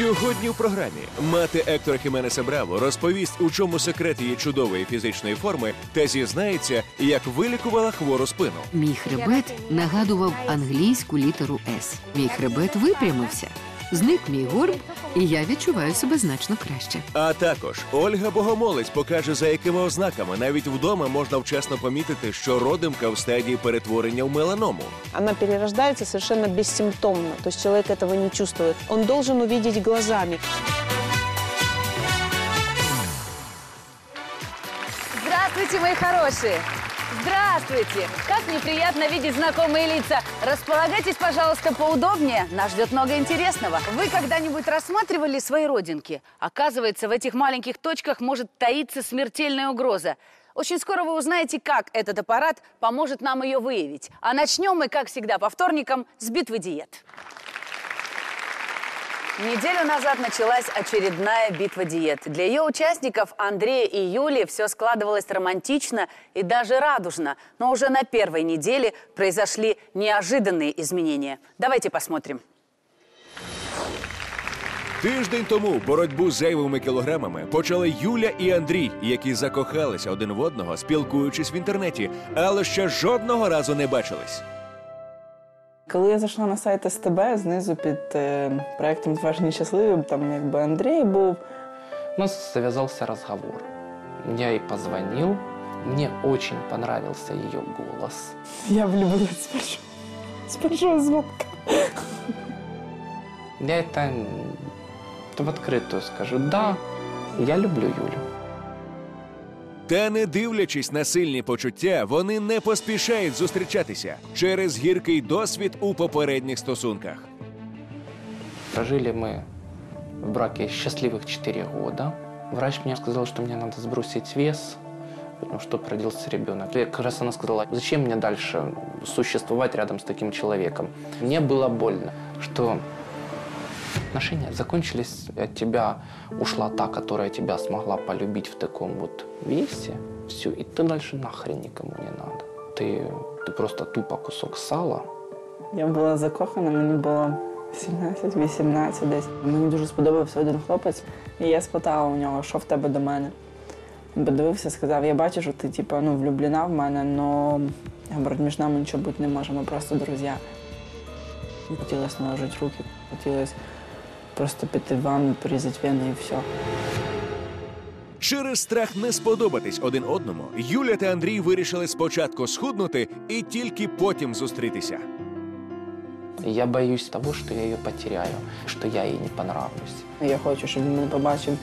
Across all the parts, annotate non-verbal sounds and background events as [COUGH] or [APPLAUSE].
Сьогодні в програмі мати Ектора Хіменеса Браво розповість, у чому секрет її чудової фізичної форми, та зізнається, як вилікувала хвору спину. Мій хребет нагадував англійську літеру С. Мій хребет випрямився. Зник мій горб, і я відчуваю себе значно краще. А також Ольга Богомолець покаже, за якими ознаками навіть вдома можна вчасно помітити, що родимка в стадії перетворення в меланому. Она перерождается совершенно бессимптомно. То есть человек этого не чувствует. Он должен увидеть глазами. Здравствуйте, мои хорошие! Здравствуйте! Как неприятно видеть знакомые лица. Располагайтесь, пожалуйста, поудобнее. Нас ждет много интересного. Вы когда-нибудь рассматривали свои родинки? Оказывается, в этих маленьких точках может таиться смертельная угроза. Очень скоро вы узнаете, как этот аппарат поможет нам ее выявить. А начнем мы, как всегда, по вторникам с битвы диет. Неделю назад началась очередная битва диет. Для ее участников Андрея и Юли все складывалось романтично и даже радужно. Но уже на первой неделе произошли неожиданные изменения. Давайте посмотрим. Тиждень тому боротьбу з зайвими кілограмами почали Юля і Андрій, які закохалися один в одного, спілкуючись в інтернеті, але ще жодного разу не бачились. Коли я зайшла на сайт СТБ, знизу під е, проектом Зважені щасливі, там якби Андрій був. У нас завязался разговор. Я ей позвонил. Мне очень понравился ее голос. Я влюбилась з першого, з першого звука. Я это м, в открытую скажу. Да, я люблю Юлю. Та не дивлячись на сильні почуття, вони не поспішають зустрічатися через гіркий досвід у попередніх стосунках. Прожили мы в браке счастливых 4 года. Врач мне сказал, что мне надо сбросить вес, ну, чтобы родился ребенок. И как раз она сказала, зачем мне дальше существовать рядом с таким человеком. Мне было больно, что отношения закончились, от тебя ушла та, которая тебя смогла полюбить в таком вот весе. Все, и ты дальше нахрен никому не надо. Ты, ты просто тупо кусок сала, Я була закохана, мені було 17-18 десь. Мені дуже сподобався один хлопець, і я спитала у нього, що в тебе до мене. Він подивився, сказав, я бачу, що ти типу, ну, влюблена в мене, але я говорю, між нами нічого бути не може, ми просто друзі. Хотілося наложити руки, хотілося просто піти в ванну, порізати вени і все. Через страх не сподобатись один одному, Юля та Андрій вирішили спочатку схуднути і тільки потім зустрітися. Я боюсь того, что я ее потеряю, что я ей не понравлюсь. Я хочу, щоб він мене побачив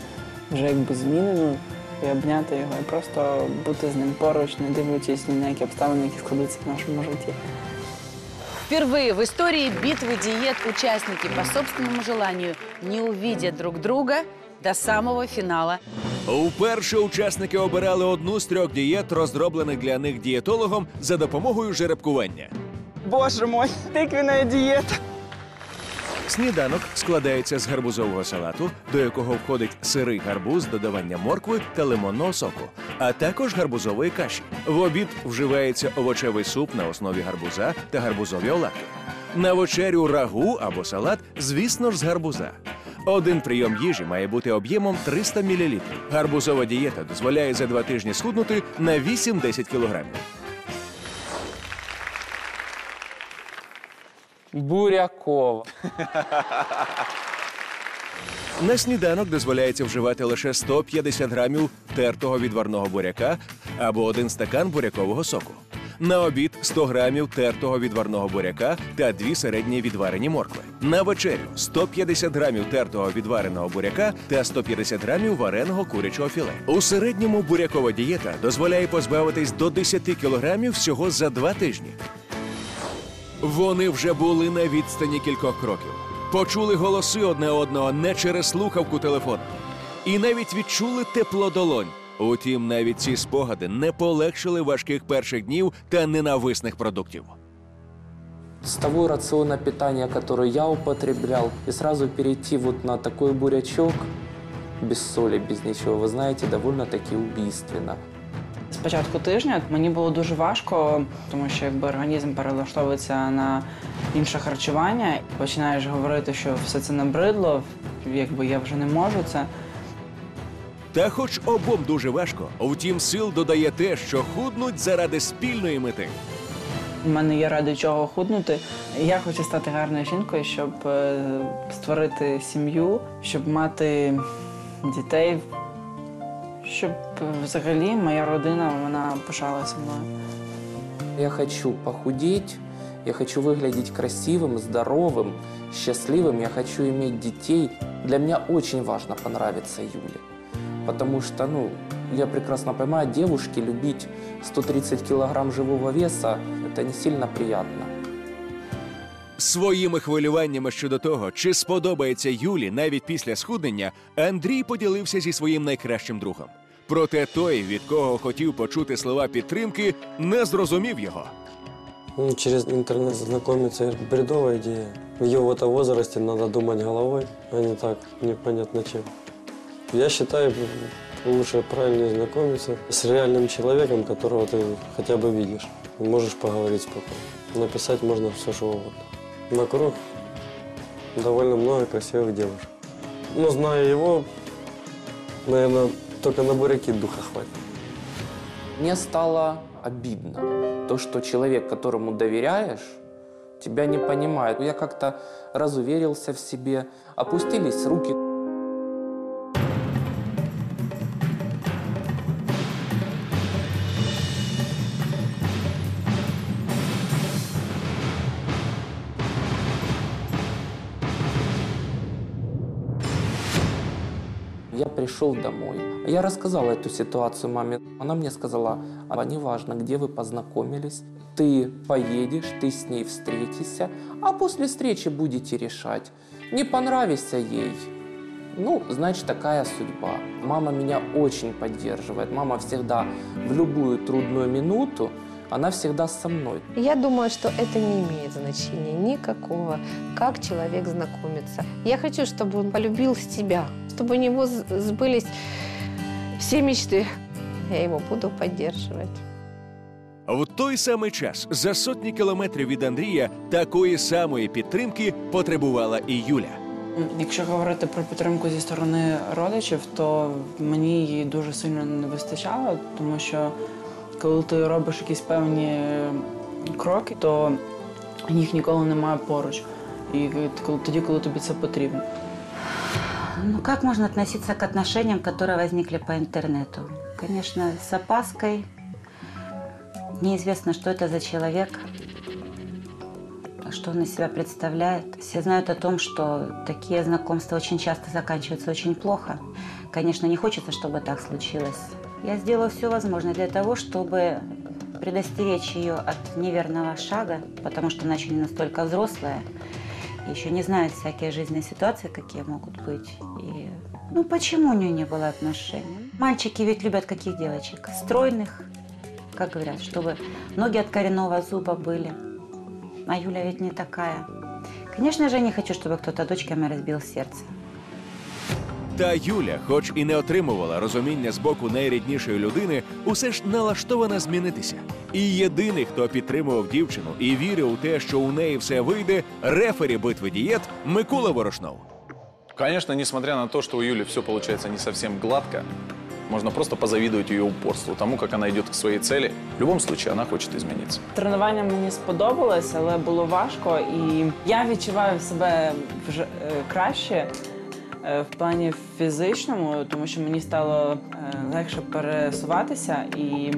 вже якби змінену, і обняти його, і просто бути з ним поруч, не дивлячись ні на які обставини, які складуться в нашому житті. Впервые в истории битвы диет участники по собственному желанию не увидят друг друга до самого финала. Уперше учасники обирали одну з трьох дієт, розроблених для них дієтологом за допомогою жеребкування. Боже мой, тиквіна дієта. Сніданок складається з гарбузового салату, до якого входить сирий гарбуз, додавання моркви та лимонного соку, а також гарбузової каші. В обід вживається овочевий суп на основі гарбуза та гарбузові оладки. На вечерю рагу або салат, звісно ж, з гарбуза. Один прийом їжі має бути об'ємом 300 мл. Гарбузова дієта дозволяє за два тижні схуднути на 8-10 кілограмів. Бурякова. На сніданок дозволяється вживати лише 150 грамів тертого відварного буряка або один стакан бурякового соку. На обід 100 грамів тертого відварного буряка та дві середні відварені моркви. На вечерю 150 грамів тертого відвареного буряка та 150 грамів вареного курячого філе. У середньому бурякова дієта дозволяє позбавитись до 10 кілограмів всього за два тижні. Вони вже були на відстані кількох кроків. Почули голоси одне одного не через слухавку телефону. І навіть відчули тепло долонь. Утім, навіть ці спогади не полегшили важких перших днів та ненависних продуктів. С того рациона питания, который я употреблял, и сразу перейти вот на такой бурячок, без соли, без ничего, вы знаете, довольно-таки убийственно. З початку тижня мені було дуже важко, тому що якби організм перелаштовується на інше харчування. Починаєш говорити, що все це набридло, якби я вже не можу це. Та хоч обом дуже важко, втім сил додає те, що худнуть заради спільної мети. У мене є ради чого худнути. Я хочу стати гарною жінкою, щоб е, створити сім'ю, щоб мати дітей, щоб взагалі моя родина вона пишалася мною. Я хочу похудеть, я хочу выглядеть красивым, здоровым, счастливым, я хочу иметь детей. Для меня очень важно понравиться Юле. Потому что, ну, я прекрасно понимаю, девушке любить 130 килограмм живого веса – это не сильно приятно. Своїми хвилюваннями щодо того, чи сподобається Юлі навіть після схуднення, Андрій поділився зі своїм найкращим другом. Проте той, від кого хотів почути слова підтримки, не зрозумів його. Ну, через интернет знакомиться – это бредовая идея. В его-то возрасте надо думать головой, а не так непонятно чем. Я считаю, лучше правильнее знакомиться с реальным человеком, которого ты хотя бы видишь. Можешь поговорить спокойно. Написать можно все, что угодно. Вокруг довольно много красивых девушек. Но зная его, наверное, только на буряки духа хватит. Мне стало обидно то, что человек, которому доверяешь, тебя не понимает. Я как-то разуверился в себе, опустились руки. Пришел домой. Я рассказал эту ситуацию маме. Она мне сказала, а неважно, где вы познакомились, ты поедешь, ты с ней встретишься, а после встречи будете решать, не понравишься ей. Ну, значит, такая судьба. Мама меня очень поддерживает. Мама всегда в любую трудную минуту, она всегда со мной. Я думаю, что это не имеет значения никакого, как человек знакомится. Я хочу, чтобы он полюбил себя, чтобы у него с- сбылись все мечты. Я его буду поддерживать. В той самий час за сотні кілометрів від Андрія такої самої підтримки потребувала і Юля. М, Якщо говорити про підтримку зі сторони родичів, то мені її дуже сильно не вистачало, тому що коли ти робиш якісь певні кроки, то їх ніколи немає поруч. І коли- тоді, коли тобі це потрібно. Ну, как можно относиться к отношениям, которые возникли по интернету? Конечно, с опаской. Неизвестно, что это за человек, что он из себя представляет. Все знают о том, что такие знакомства очень часто заканчиваются очень плохо. Конечно, не хочется, чтобы так случилось. Я сделала все возможное для того, чтобы предостеречь ее от неверного шага, потому что она еще не настолько взрослая, еще не знает всякие жизненные ситуации, какие могут быть. И, ну, почему у нее не было отношений? Мальчики ведь любят каких девочек? Стройных, как говорят, чтобы ноги от коренного зуба были. А Юля ведь не такая. Конечно же, я не хочу, чтобы кто-то дочками разбил сердце. Та Юля, хоч і не отримувала розуміння з боку найріднішої людини, усе ж налаштована змінитися. І єдиний, хто підтримував дівчину і вірив у те, що у неї все вийде, рефері битви дієт Микола Ворошнов. Конечно, несмотря на то, что у Юли все получается не совсем гладко, можно просто позавидовать ее упорству, тому, как она идет к своей цели. В любом случае, она хочет измениться. Тренування мені сподобалось, але було важко, і я відчуваю себе вже е, краще в плані фізичному, тому що мені стало е, легше пересуватися і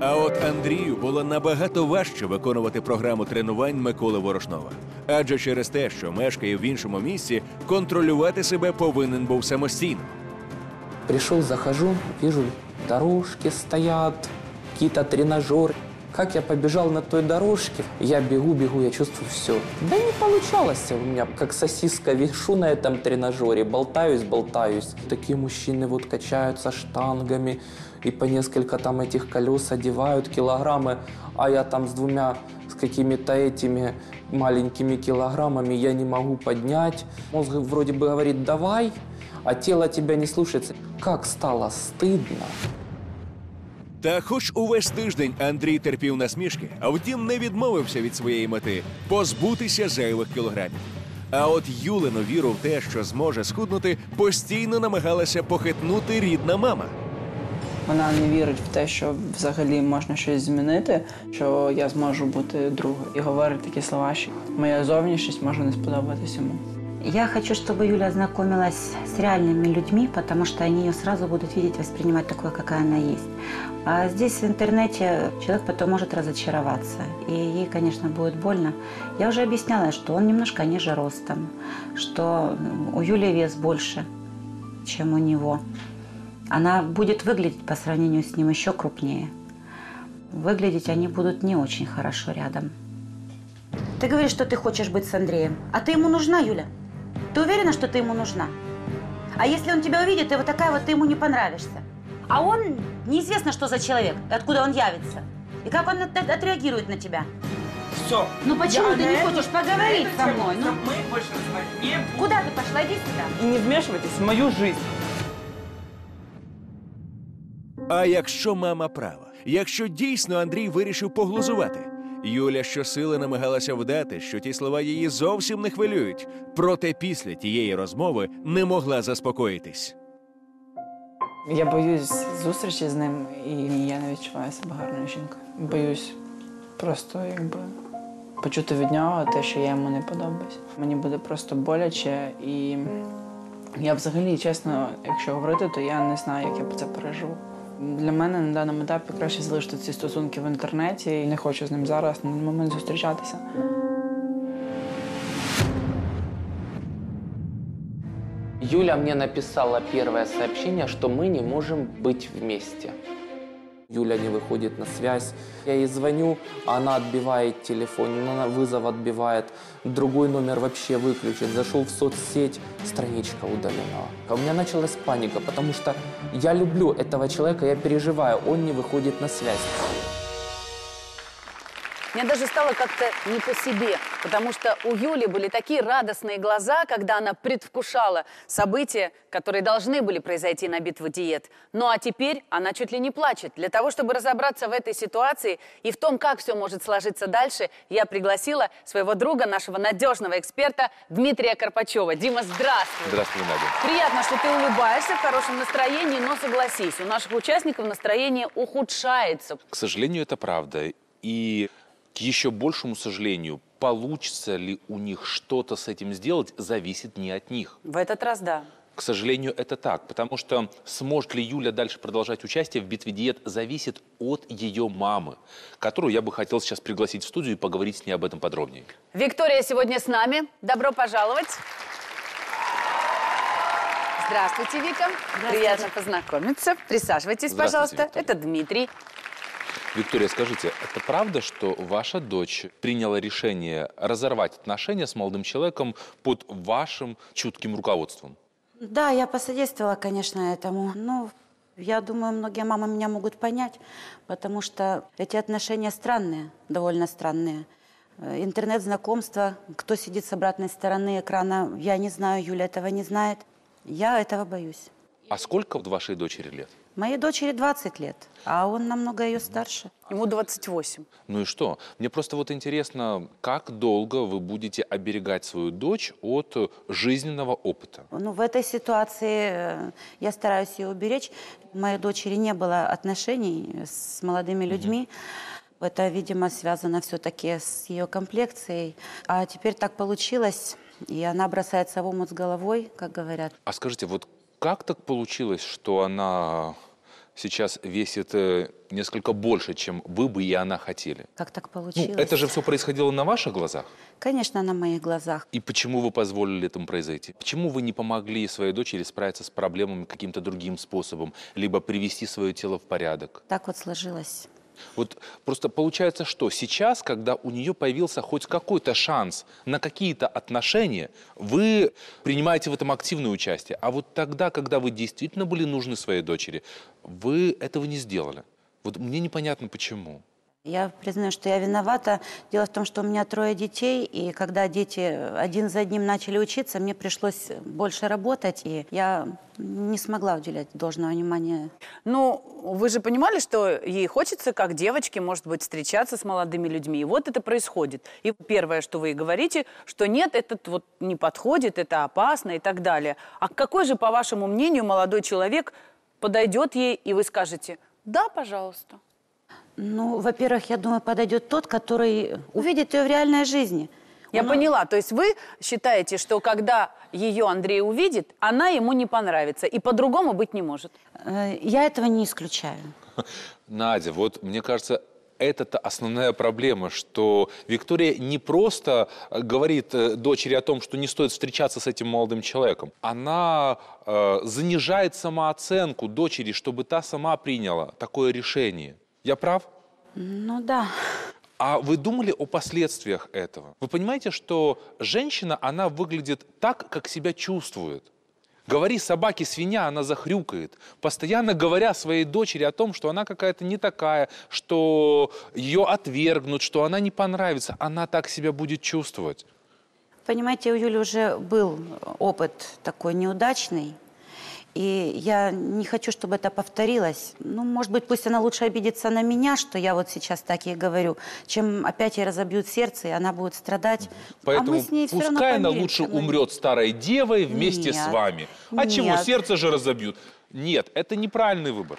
А от Андрію було набагато важче виконувати програму тренувань Миколи Ворошнова. Адже через те, що мешкає в іншому місці, контролювати себе повинен був самостійно. Пришел, захожу, вижу, дорожки стоят, какие-то тренажеры. Как я побежал на той дорожке, я бегу, бегу, я чувствую все. Да не получалось у меня, как сосиска, вишу на этом тренажере, болтаюсь, болтаюсь. Такие мужчины вот качаются штангами, и по несколько там этих колес одевают килограммы, а я там с двумя, с какими-то этими маленькими килограммами я не могу поднять. Мозг вроде бы говорит «давай», а тело тебя не слушается. Как стало стыдно. Та хоч увесь тиждень Андрій терпів насмішки, а втім не відмовився від своєї мети позбутися зайвих кілограмів. А от Юлину віру в те, що зможе схуднути, постійно намагалася похитнути рідна мама. Вона не вірить в те, що взагалі можна щось змінити, що я зможу бути другою. І говорить такі слова, що моя зовнішність може не сподобатись йому. Я хочу, чтобы Юля знакомилась с реальными людьми, потому что они ее сразу будут видеть, воспринимать такой, какая она есть. А здесь в интернете человек потом может разочароваться. И ей, конечно, будет больно. Я уже объясняла, что он немножко ниже ростом, что у Юли вес больше, чем у него. Она будет выглядеть по сравнению с ним еще крупнее. Выглядеть они будут не очень хорошо рядом. Ты говоришь, что ты хочешь быть с Андреем. А ты ему нужна, Юля? Ты уверена, что ты ему нужна? А если он тебя увидит, и вот такая вот ты ему не понравишься? А он неизвестно, что за человек, и откуда он явится. И как он от- отреагирует на тебя. Все. Ну почему Я ты на не эту- хочешь поговорить на эту со тему мной? Ну, Мы больше разговаривать не будем. куда ты пошла? Иди сюда. И не вмешивайтесь в мою жизнь. А якщо мама права, якщо дійсно Андрій вирішив поглузувати, Юля щосили намагалася вдати, що ті слова її зовсім не хвилюють. Проте після тієї розмови не могла заспокоїтись. Я боюсь зустрічі з ним, і я не відчуваю себе гарною жінкою. Боюсь просто якби почути від нього те, що я йому не подобаюсь. Мені буде просто боляче, і я взагалі, чесно, якщо говорити, то я не знаю, як я це переживу. Для мене на даному етапі краще залишити ці стосунки в інтернеті і не хочу з ним зараз на момент зустрічатися. Юля мне написала первое сообщение, что мы не можем быть вместе. Юля не выходит на связь. Я ей звоню, она отбивает телефон, она вызов отбивает. Другой номер вообще выключен. Зашел в соцсеть, страничка удалена. А у меня началась паника, потому что я люблю этого человека, я переживаю, он не выходит на связь. Мне даже стало как-то не по себе, потому что у Юли были такие радостные глаза, когда она предвкушала события, которые должны были произойти на битву диет. Ну а теперь она чуть ли не плачет. Для того, чтобы разобраться в этой ситуации и в том, как все может сложиться дальше, я пригласила своего друга, нашего надежного эксперта Дмитрия Карпачева. Дима, здравствуй. Здравствуй, Надя. Приятно, что ты улыбаешься в хорошем настроении, но согласись, у наших участников настроение ухудшается. К сожалению, это правда. И к еще большему сожалению, получится ли у них что-то с этим сделать, зависит не от них. В этот раз да. К сожалению, это так, потому что сможет ли Юля дальше продолжать участие в битве диет, зависит от ее мамы, которую я бы хотел сейчас пригласить в студию и поговорить с ней об этом подробнее. Виктория сегодня с нами. Добро пожаловать. Здравствуйте, Вика. Приятно познакомиться. Присаживайтесь, Здравствуйте, пожалуйста. Виктория. Это Дмитрий. Виктория, скажите, это правда, что ваша дочь приняла решение разорвать отношения с молодым человеком под вашим чутким руководством? Да, я посодействовала, конечно, этому. Ну, я думаю, многие мамы меня могут понять, потому что эти отношения странные, довольно странные. Э, Интернет-знакомство, кто сидит с обратной стороны экрана, я не знаю, Юля этого не знает. Я этого боюсь. А сколько вашей дочери лет? Моей дочери 20 лет, а он намного ее старше. Ему 28. Ну и что? Мне просто вот интересно, как долго вы будете оберегать свою дочь от э, жизненного опыта? Ну, в этой ситуации э, я стараюсь ее уберечь. У моей дочери не было отношений с молодыми людьми. Это, видимо, связано все-таки с ее комплекцией. А теперь так получилось, и она бросается в омут с головой, как говорят. А скажите, вот как так получилось, что она сейчас весит э, несколько больше, чем вы бы и она хотели? Как так Ну, получилось? это же все происходило на ваших глазах. Конечно, на моих глазах. И почему вы позволили этому произойти? Почему вы не помогли своей дочери справиться с проблемами каким-то другим способом, либо привести свое тело в порядок? Так вот сложилось. Вот просто получается, что сейчас, когда у нее появился хоть какой-то шанс на какие-то отношения, вы принимаете в этом активное участие. А вот тогда, когда вы действительно были нужны своей дочери, вы этого не сделали. Вот мне непонятно почему. Я признаю, что я виновата. Дело в том, что у меня трое детей, и когда дети один за одним начали учиться, мне пришлось больше работать, и я не смогла уделять должного внимания. Ну, вы же понимали, что ей хочется, как девочке, может быть, встречаться с молодыми людьми. И вот это происходит. И первое, что вы говорите, что нет, этот вот не подходит, это опасно и так далее. А какой же, по вашему мнению, молодой человек подойдет ей, и вы скажете, да, пожалуйста. Ну, во-первых, я думаю, подойдет тот, который увидит ее в реальной жизни. Я Он- поняла. То есть вы считаете, что когда ее Андрей увидит, она ему не понравится, и по-другому быть не может. Э, Я этого не исключаю. [LAUGHS] Надя, вот мне кажется, это-то основная проблема, что Виктория не просто э, говорит э, дочери о том, что не стоит встречаться с этим молодым человеком. Она э, занижает самооценку дочери, чтобы та сама приняла такое решение. Я прав? Ну да. А вы думали о последствиях этого? Вы понимаете, что женщина, она выглядит так, как себя чувствует. Говори собаке свинья, она захрюкает. Постоянно говоря своей дочери о том, что она какая-то не такая, что ее отвергнут, что она не понравится, она так себя будет чувствовать. Понимаете, у Юли уже был опыт такой неудачный, и я не хочу, чтобы это повторилось. Ну, может быть, пусть она лучше обидится на меня, что я вот сейчас так ей говорю, чем опять ей разобьют сердце, и она будет страдать. Поэтому а мы с ней все равно пускай она лучше умрет старой девой вместе с Нет, вами. А чего, нет. сердце же разобьют. Нет, это неправильный выбор.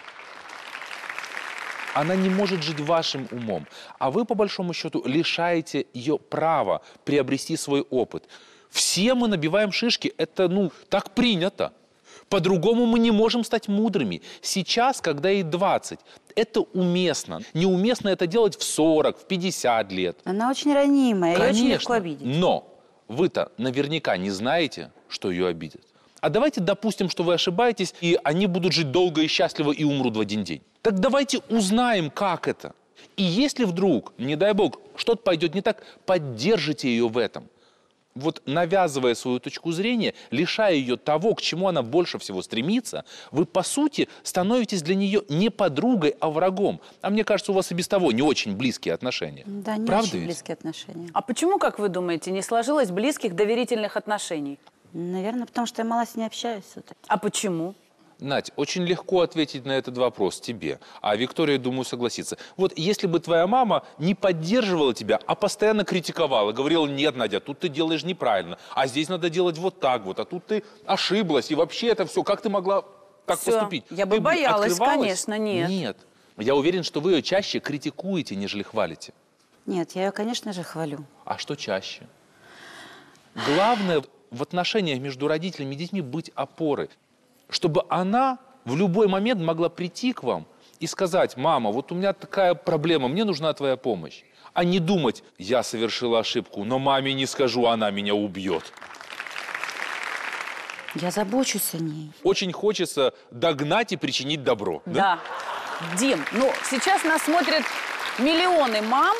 Она не может жить вашим умом. А вы, по большому счету, лишаете ее права приобрести свой опыт. Все мы набиваем шишки. Это, ну, так принято. По-другому мы не можем стать мудрыми. Сейчас, когда ей 20, это уместно. Неуместно это делать в 40, в 50 лет. Она очень ранимая, ее очень легко обидеть. Но вы-то наверняка не знаете, что ее обидят. А давайте допустим, что вы ошибаетесь, и они будут жить долго и счастливо и умрут в один день. Так давайте узнаем, как это. И если вдруг, не дай бог, что-то пойдет не так, поддержите ее в этом. Вот навязывая свою точку зрения, лишая ее того, к чему она больше всего стремится, вы, по сути, становитесь для нее не подругой, а врагом. А мне кажется, у вас и без того не очень близкие отношения. Да, не Правда очень ведь? близкие отношения. А почему, как вы думаете, не сложилось близких доверительных отношений? Наверное, потому что я мало с ней общаюсь. А почему? Надь, очень легко ответить на этот вопрос тебе. А Виктория, думаю, согласится. Вот если бы твоя мама не поддерживала тебя, а постоянно критиковала, говорила, нет, Надя, тут ты делаешь неправильно, а здесь надо делать вот так вот, а тут ты ошиблась, и вообще это все, как ты могла так Всё. поступить? Я бы Ты боялась, открывалась? конечно, нет. Нет. Я уверен, что вы ее чаще критикуете, нежели хвалите. Нет, я ее, конечно же, хвалю. А что чаще? Главное в отношениях между родителями и детьми быть опорой, чтобы она в любой момент могла прийти к вам и сказать, мама, вот у меня такая проблема, мне нужна твоя помощь. А не думать, я совершила ошибку, но маме не скажу, она меня убьет. Я забочусь о ней. Очень хочется догнать и причинить добро. Да. Дим, ну сейчас нас смотрят миллионы мам,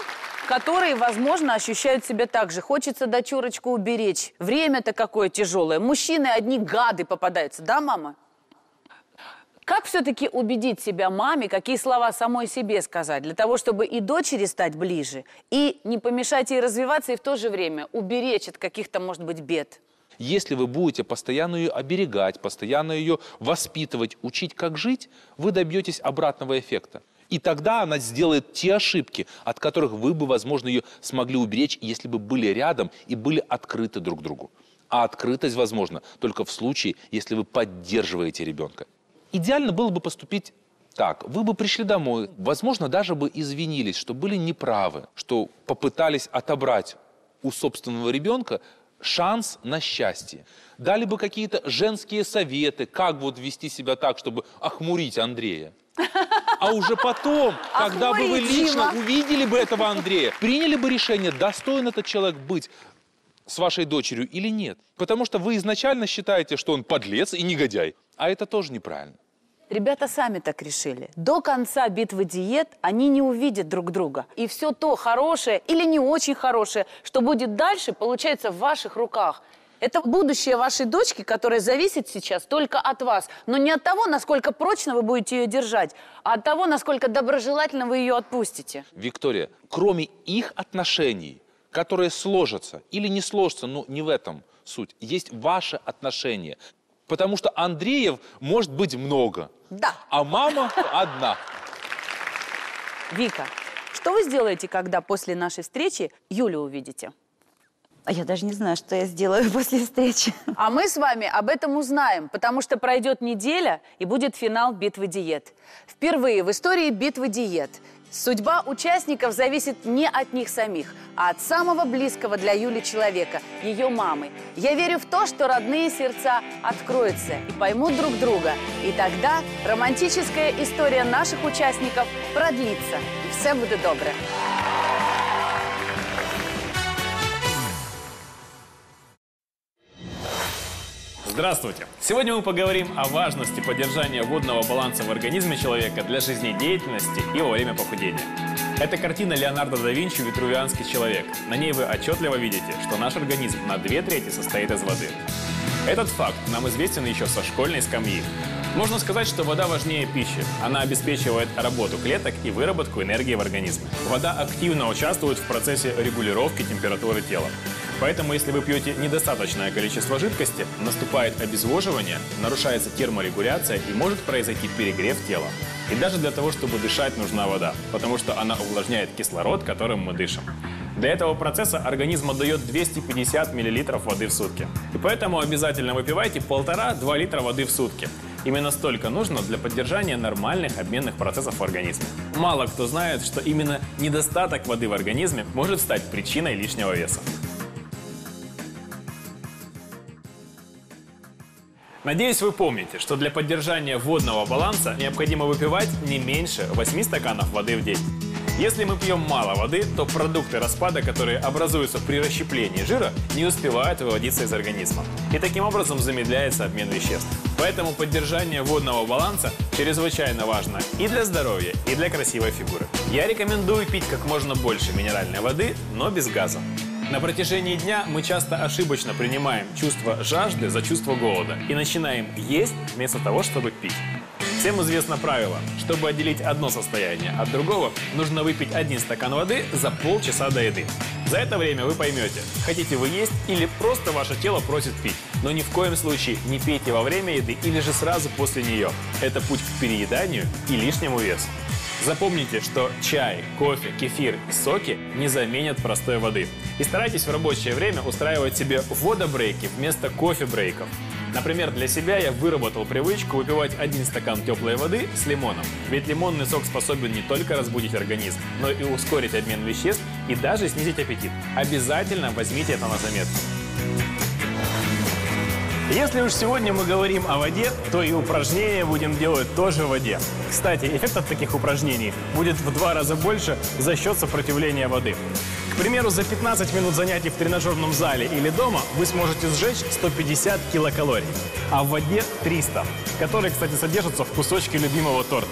которые, возможно, ощущают себя так же. Хочется дочурочку уберечь. Время-то какое тяжелое. Мужчины одни гады попадаются, да, мама? Как все-таки убедить себя маме, какие слова самой себе сказать, для того, чтобы и дочери стать ближе, и не помешать ей развиваться, и в то же время уберечь от каких-то, может быть, бед? Если вы будете постоянно ее оберегать, постоянно ее воспитывать, учить, как жить, вы добьетесь обратного эффекта. И тогда она сделает те ошибки, от которых вы бы, возможно, ее смогли уберечь, если бы были рядом и были открыты друг другу. А открытость возможна только в случае, если вы поддерживаете ребенка. Идеально было бы поступить так. Вы бы пришли домой, возможно, даже бы извинились, что были неправы, что попытались отобрать у собственного ребенка шанс на счастье. Дали бы какие-то женские советы, как вот вести себя так, чтобы охмурить Андрея. А уже потом, [LAUGHS] когда бы вы лично увидели бы этого Андрея, приняли бы решение, достоин этот человек быть с вашей дочерью или нет. Потому что вы изначально считаете, что он подлец и негодяй. А это тоже неправильно. Ребята сами так решили. До конца битвы диет они не увидят друг друга. И все то хорошее или не очень хорошее, что будет дальше, получается в ваших руках. Это будущее вашей дочки, которое зависит сейчас только от вас. Но не от того, насколько прочно вы будете ее держать, а от того, насколько доброжелательно вы ее отпустите. Виктория, кроме их отношений, которые сложатся или не сложатся, ну не в этом суть, есть ваши отношения. Потому что Андреев может быть много, Да. а мама [LAUGHS] одна. Вика, что вы сделаете, когда после нашей встречи Юлю увидите? А я даже не знаю, что я сделаю [LAUGHS] после встречи. А мы с вами об этом узнаем, потому что пройдет неделя и будет финал битвы диет. Впервые в истории битвы диет судьба участников зависит не от них самих, а от самого близкого для Юли человека, ее мамы. Я верю в то, что родные сердца откроются и поймут друг друга. И тогда романтическая история наших участников продлится, и все будет добре. Здравствуйте! Сегодня мы поговорим о важности поддержания водного баланса в организме человека для жизнедеятельности и во время похудения. Это картина Леонардо да Винчи «Витрувианский человек». На ней вы отчетливо видите, что наш организм на две трети состоит из воды. Этот факт нам известен еще со школьной скамьи. Можно сказать, что вода важнее пищи. Она обеспечивает работу клеток и выработку энергии в организме. Вода активно участвует в процессе регулировки температуры тела. Поэтому, если вы пьете недостаточное количество жидкости, наступает обезвоживание, нарушается терморегуляция и может произойти перегрев тела. И даже для того, чтобы дышать, нужна вода, потому что она увлажняет кислород, которым мы дышим. Для этого процесса организм отдает 250 мл воды в сутки. И поэтому обязательно выпивайте 1,5-2 литра воды в сутки. Именно столько нужно для поддержания нормальных обменных процессов в организме. Мало кто знает, что именно недостаток воды в организме может стать причиной лишнего веса. Надеюсь, вы помните, что для поддержания водного баланса необходимо выпивать не меньше 8 стаканов воды в день. Если мы пьем мало воды, то продукты распада, которые образуются при расщеплении жира, не успевают выводиться из организма. И таким образом замедляется обмен веществ. Поэтому поддержание водного баланса чрезвычайно важно и для здоровья, и для красивой фигуры. Я рекомендую пить как можно больше минеральной воды, но без газа. На протяжении дня мы часто ошибочно принимаем чувство жажды за чувство голода и начинаем есть вместо того, чтобы пить. Всем известно правило. Чтобы отделить одно состояние от другого, нужно выпить один стакан воды за полчаса до еды. За это время вы поймете, хотите вы есть или просто ваше тело просит пить. Но ни в коем случае не пейте во время еды или же сразу после нее. Это путь к перееданию и лишнему весу. Запомните, что чай, кофе, кефир и соки не заменят простой воды. И старайтесь в рабочее время устраивать себе водобрейки вместо кофе-брейков. Например, для себя я выработал привычку выпивать один стакан теплой воды с лимоном. Ведь лимонный сок способен не только разбудить организм, но и ускорить обмен веществ и даже снизить аппетит. Обязательно возьмите это на заметку. Если уж сегодня мы говорим о воде, то и упражнения будем делать тоже в воде. Кстати, эффект от таких упражнений будет в два раза больше за счет сопротивления воды. К примеру, за 15 минут занятий в тренажерном зале или дома вы сможете сжечь 150 килокалорий, а в воде 300, которые, кстати, содержатся в кусочке любимого торта.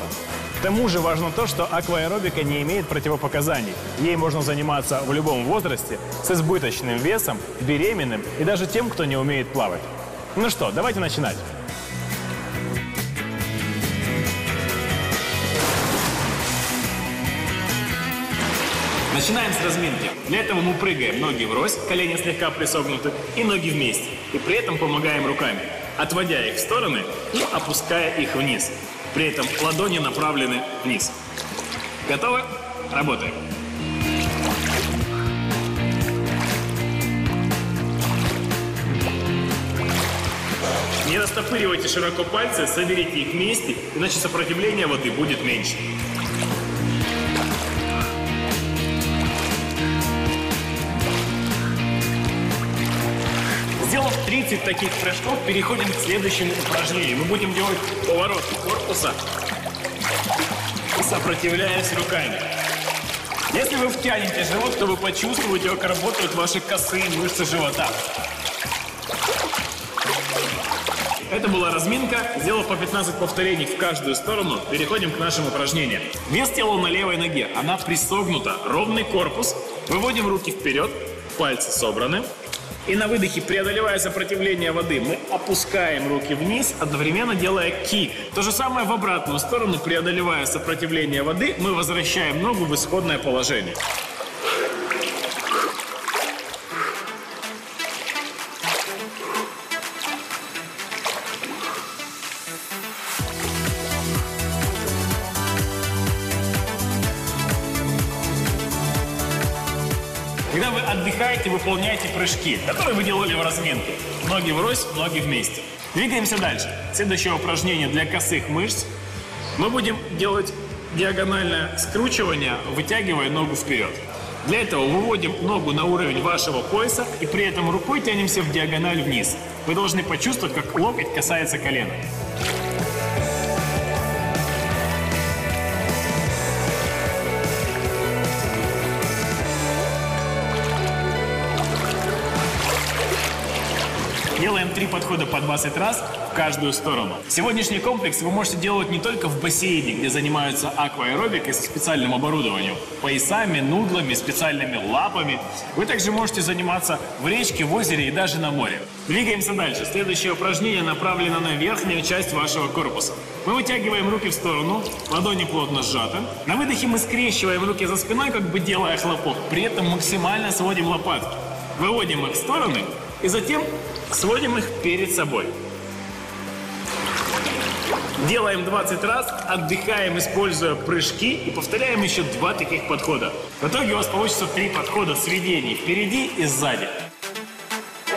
К тому же важно то, что акваэробика не имеет противопоказаний. Ей можно заниматься в любом возрасте, с избыточным весом, беременным и даже тем, кто не умеет плавать. Ну что, давайте начинать. Начинаем с разминки. Для этого мы прыгаем ноги врозь, колени слегка присогнуты и ноги вместе. И при этом помогаем руками, отводя их в стороны и опуская их вниз. При этом ладони направлены вниз. Готовы? Работаем. Не растопыривайте широко пальцы, соберите их вместе, иначе сопротивление воды будет меньше. Сделав 30 таких прыжков, переходим к следующему упражнению. Мы будем делать поворот корпуса, сопротивляясь руками. Если вы втянете живот, то вы почувствуете, как работают ваши косые мышцы живота. Это была разминка. Сделав по 15 повторений в каждую сторону, переходим к нашим упражнениям. Вес тела на левой ноге. Она пристогнута. Ровный корпус. Выводим руки вперед. Пальцы собраны. И на выдохе, преодолевая сопротивление воды, мы опускаем руки вниз, одновременно делая кик. То же самое в обратную сторону, преодолевая сопротивление воды, мы возвращаем ногу в исходное положение. Выполняйте прыжки, которые вы делали в разминке. Ноги врозь, ноги вместе. Двигаемся дальше. Следующее упражнение для косых мышц. Мы будем делать диагональное скручивание, вытягивая ногу вперед. Для этого выводим ногу на уровень вашего пояса и при этом рукой тянемся в диагональ вниз. Вы должны почувствовать, как локоть касается колена. Три подхода по 20 раз в каждую сторону. Сегодняшний комплекс вы можете делать не только в бассейне, где занимаются акваэробикой со специальным оборудованием, поясами, нудлами, специальными лапами. Вы также можете заниматься в речке, в озере и даже на море. Двигаемся дальше. Следующее упражнение направлено на верхнюю часть вашего корпуса. Мы вытягиваем руки в сторону, ладони плотно сжаты. На выдохе мы скрещиваем руки за спиной, как бы делая хлопок. При этом максимально сводим лопатки. Выводим их в стороны и затем сводим их перед собой. Делаем 20 раз, отдыхаем, используя прыжки и повторяем еще два таких подхода. В итоге у вас получится три подхода сведений впереди и сзади.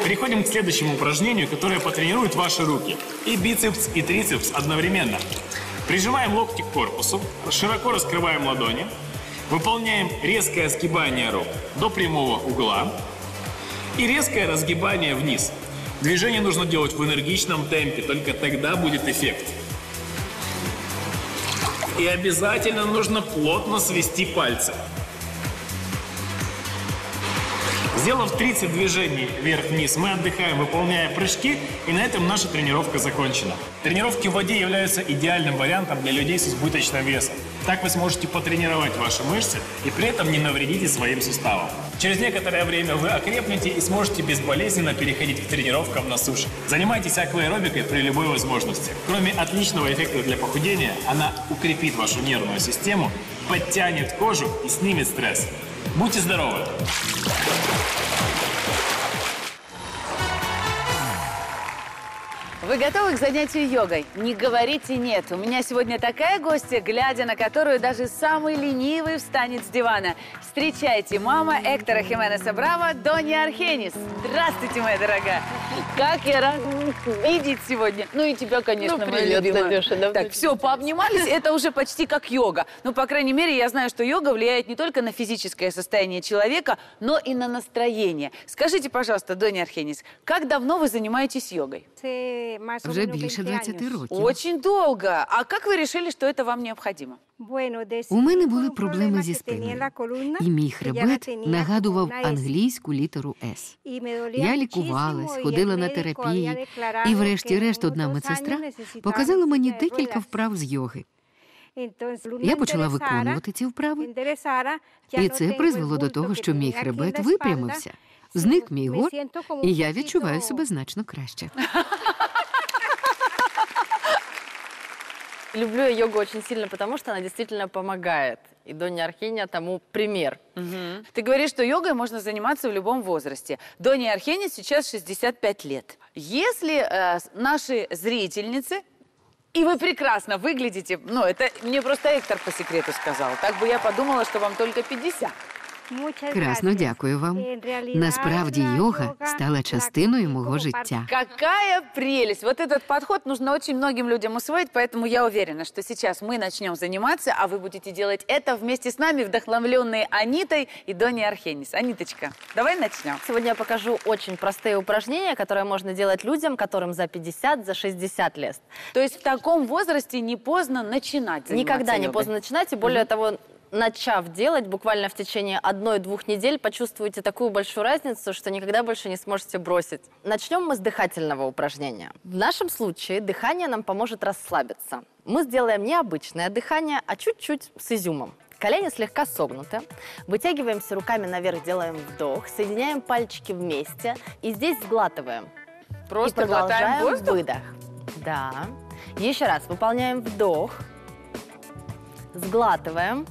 Переходим к следующему упражнению, которое потренирует ваши руки. И бицепс, и трицепс одновременно. Прижимаем локти к корпусу, широко раскрываем ладони, выполняем резкое сгибание рук до прямого угла и резкое разгибание вниз. Движение нужно делать в энергичном темпе, только тогда будет эффект. И обязательно нужно плотно свести пальцы. Сделав 30 движений вверх-вниз, мы отдыхаем, выполняя прыжки, и на этом наша тренировка закончена. Тренировки в воде являются идеальным вариантом для людей с избыточным весом. Так вы сможете потренировать ваши мышцы и при этом не навредите своим суставам. Через некоторое время вы окрепнете и сможете безболезненно переходить к тренировкам на суше. Занимайтесь акваэробикой при любой возможности. Кроме отличного эффекта для похудения, она укрепит вашу нервную систему, подтянет кожу и снимет стресс. Будьте здоровы! Вы готовы к занятию йогой? Не говорите «нет». У меня сегодня такая гостья, глядя на которую даже самый ленивый встанет с дивана. Встречайте, мама Эктора Хименеса Браво, Донья Архенис. Здравствуйте, моя дорогая. Как я рада видеть сегодня. Ну и тебя, конечно, Ну, моя привет, любимая. Надюша, давно Так, все, пообнимались, это уже почти как йога. Ну, по крайней мере, я знаю, что йога влияет не только на физическое состояние человека, но и на настроение. Скажите, пожалуйста, Донья Архенис, как давно вы занимаетесь йогой? Вже більше 20 років. Очень долго. А как вы решили, что это вам необходимо? У мене були проблеми зі спиною, і мій хребет нагадував англійську літеру «С». Я лікувалась, ходила на терапії, і врешті-решт одна медсестра показала мені декілька вправ з йоги. Я почала виконувати ці вправи, і це призвело до того, що мій хребет випрямився. Зник мій гор, і я відчуваю себе значно краще. [LAUGHS] Люблю я йогу очень сильно, потому что она действительно помогает. И Доня Архения тому пример. Ты говоришь, что йогой можно заниматься в любом возрасте. Доне Архенис сейчас 65 лет. Если э, наши зрительницы и вы прекрасно выглядите. Ну, это мне просто Эктор по секрету сказал. Так бы я подумала, что вам только 50. Красно дякую вам. Насправді йога стала частиною мого життя. Какая прелесть! Вот этот подход нужно очень многим людям усвоить, поэтому я уверена, что сейчас мы начнем заниматься, а вы будете делать это вместе с нами, вдохновленные Анитой и Доней Архенис. Аниточка, давай начнем. Сегодня я покажу очень простые упражнения, которые можно делать людям, которым за 50, за 60 лет. То есть в таком возрасте не поздно начинать Никогда не йогой? поздно начинать, и более Мгм. того, начав делать, буквально в течение одной-двух недель почувствуете такую большую разницу, что никогда больше не сможете бросить. Начнем мы с дыхательного упражнения. В нашем случае дыхание нам поможет расслабиться. Мы сделаем не обычное дыхание, а чуть-чуть с изюмом. Колени слегка согнуты. Вытягиваемся руками наверх, делаем вдох. Соединяем пальчики вместе. И здесь сглатываем. Просто и продолжаем глотаем воздух? выдох. Да. Еще раз. Выполняем вдох. Сглатываем.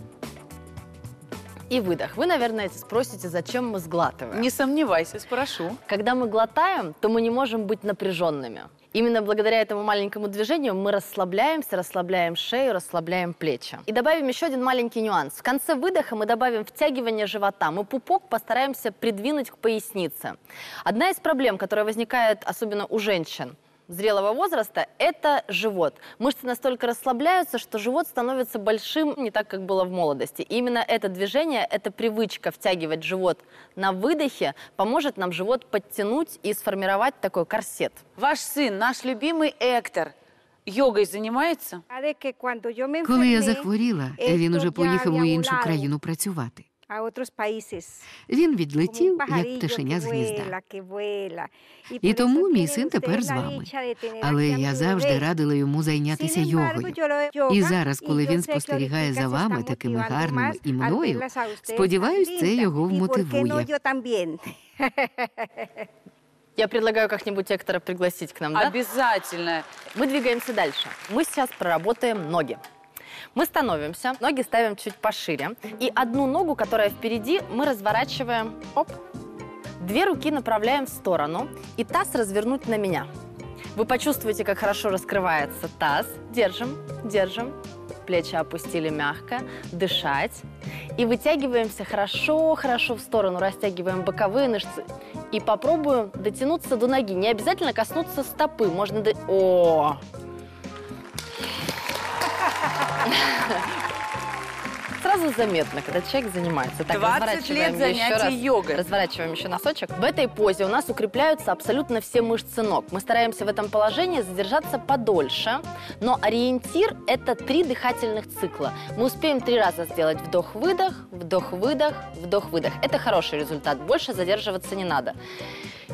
И выдох. Вы, наверное, спросите, зачем мы сглатываем? Не сомневайся, спрошу. Когда мы глотаем, то мы не можем быть напряженными. Именно благодаря этому маленькому движению мы расслабляемся, расслабляем шею, расслабляем плечи. И добавим еще один маленький нюанс. В конце выдоха мы добавим втягивание живота. Мы пупок постараемся придвинуть к пояснице. Одна из проблем, которая возникает особенно у женщин – зрелого возраста – это живот. Мышцы настолько расслабляются, что живот становится большим, не так, как было в молодости. И именно это движение, эта привычка втягивать живот на выдохе поможет нам живот подтянуть и сформировать такой корсет. Ваш сын, наш любимый Эктор, йогой занимається? Коли я захворіла, він уже поїхав у іншу країну працювати. Він відлетів, як пташеня з гнізда. І тому мій син тепер з вами. Але я завжди радила йому зайнятися йогою. І зараз, коли він спостерігає за вами такими гарними і мною, сподіваюсь, це його вмотивує. [LAUGHS] Я предлагаю как-нибудь Эктора пригласить к нам, да? Обязательно. Мы двигаемся дальше. Мы сейчас проработаем ноги. Мы становимся, ноги ставим чуть пошире. И одну ногу, которая впереди, мы разворачиваем. Оп. Две руки направляем в сторону. И таз развернуть на меня. Вы почувствуете, как хорошо раскрывается таз. Держим, держим. Плечи опустили мягко. Дышать. И вытягиваемся хорошо-хорошо в сторону. Растягиваем боковые мышцы. И попробуем дотянуться до ноги. Не обязательно коснуться стопы. Можно... До... О! Сразу заметно, когда человек занимается. Так, 20 лет занятий йогой. Разворачиваем еще носочек. В этой позе у нас укрепляются абсолютно все мышцы ног. Мы стараемся в этом положении задержаться подольше, но ориентир – это три дыхательных цикла. Мы успеем три раза сделать вдох-выдох, вдох-выдох, вдох-выдох. Это хороший результат, больше задерживаться не надо.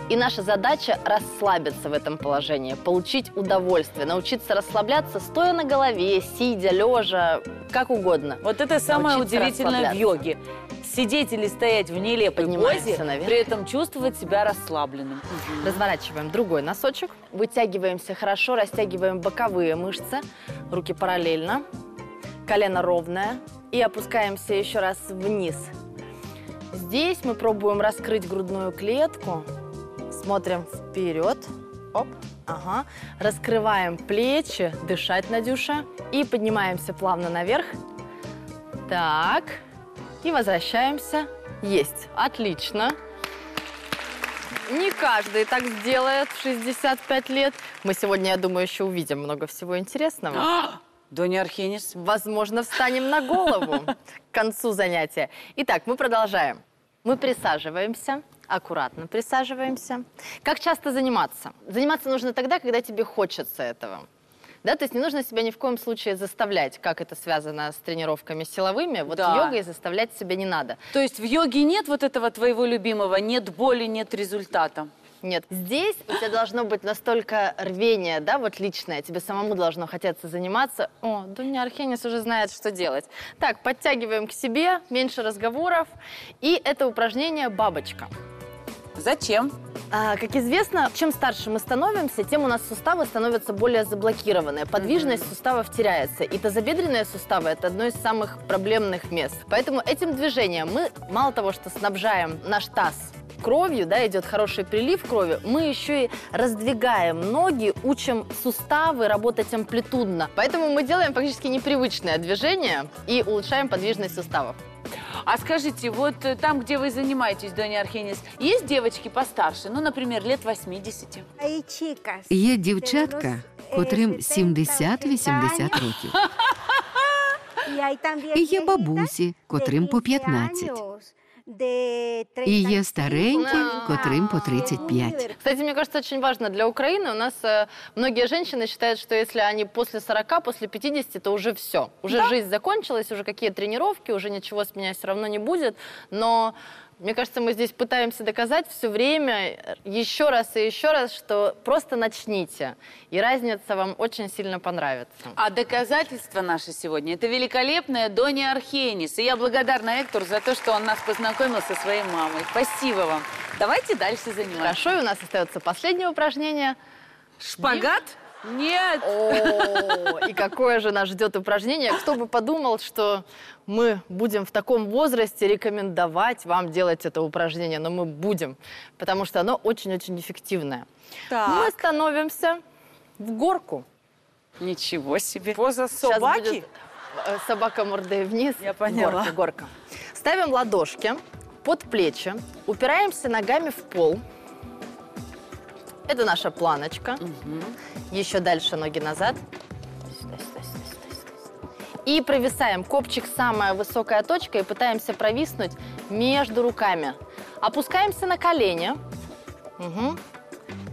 И наша задача расслабиться в этом положении, получить удовольствие, научиться расслабляться, стоя на голове, сидя, лежа, как угодно. Вот это самое удивительное в йоге. Сидеть или стоять в нелепой позе, наверх. при этом чувствовать себя расслабленным. Угу. Разворачиваем другой носочек, вытягиваемся хорошо, растягиваем боковые мышцы, руки параллельно, колено ровное и опускаемся еще раз вниз. Здесь мы пробуем раскрыть грудную клетку, Смотрим вперед. Оп. Ага. Раскрываем плечи. Дышать, Надюша. И поднимаемся плавно наверх. Так. И возвращаемся. Есть. Отлично. Не каждый так сделает в 65 лет. Мы сегодня, я думаю, еще увидим много всего интересного. А! Доня Архенис. Возможно, встанем на голову [LAUGHS] к концу занятия. Итак, мы продолжаем. Мы присаживаемся. Аккуратно присаживаемся. Как часто заниматься? Заниматься нужно тогда, когда тебе хочется этого. Да, то есть не нужно себя ни в коем случае заставлять, как это связано с тренировками силовыми. Вот да. йогой заставлять себя не надо. То есть в йоге нет вот этого твоего любимого, нет боли, нет результата? Нет, здесь у тебя должно быть настолько рвение, да, вот личное, тебе самому должно хотеться заниматься. О, Дуня Архенис уже знает, что делать. Так, подтягиваем к себе, меньше разговоров. И это упражнение «бабочка». Зачем? А, как известно, чем старше мы становимся, тем у нас суставы становятся более заблокированные. Подвижность суставов теряется. И тазобедренные суставы – это одно из самых проблемных мест. Поэтому этим движением мы мало того, что снабжаем наш таз кровью, да, идет хороший прилив крови, мы еще и раздвигаем ноги, учим суставы работать амплитудно. Поэтому мы делаем фактически непривычное движение и улучшаем подвижность суставов. А скажите, вот э, там, где вы занимаетесь, Доня Архенис, есть девочки постарше, ну, например, лет 80? Є дівчатка, котрим 70-80 років. І є бабусі, котрим по 15. И є старенькі, котрим по 35. Кстати, мне кажется, очень важно для Украины. У нас э, многие женщины считают, что если они после 40, после 50, то уже все. Уже да. жизнь закончилась, уже какие тренировки, уже ничего с меня все равно не будет. Но Мне кажется, мы здесь пытаемся доказать все время, еще раз и еще раз, что просто начните, и разница вам очень сильно понравится. А доказательство наше сегодня – это великолепная Доня Архенис. И я благодарна Эктору за то, что он нас познакомил со своей мамой. Спасибо вам. Давайте дальше заниматься. Хорошо, и у нас остается последнее упражнение. Шпагат? Нет. О, и какое же нас ждет упражнение. Кто бы подумал, что мы будем в таком возрасте рекомендовать вам делать это упражнение, но мы будем, потому что оно очень-очень эффективное. Так. Мы становимся в горку. Ничего себе. Поза собаки? Сейчас будет э, собака мордой вниз. Я поняла. Горка, горка. Ставим ладошки под плечи, упираемся ногами в пол. Это наша планочка. Еще дальше ноги назад. И провисаем. Копчик самая высокая точка и пытаемся провиснуть между руками. Опускаемся на колени. Мгм.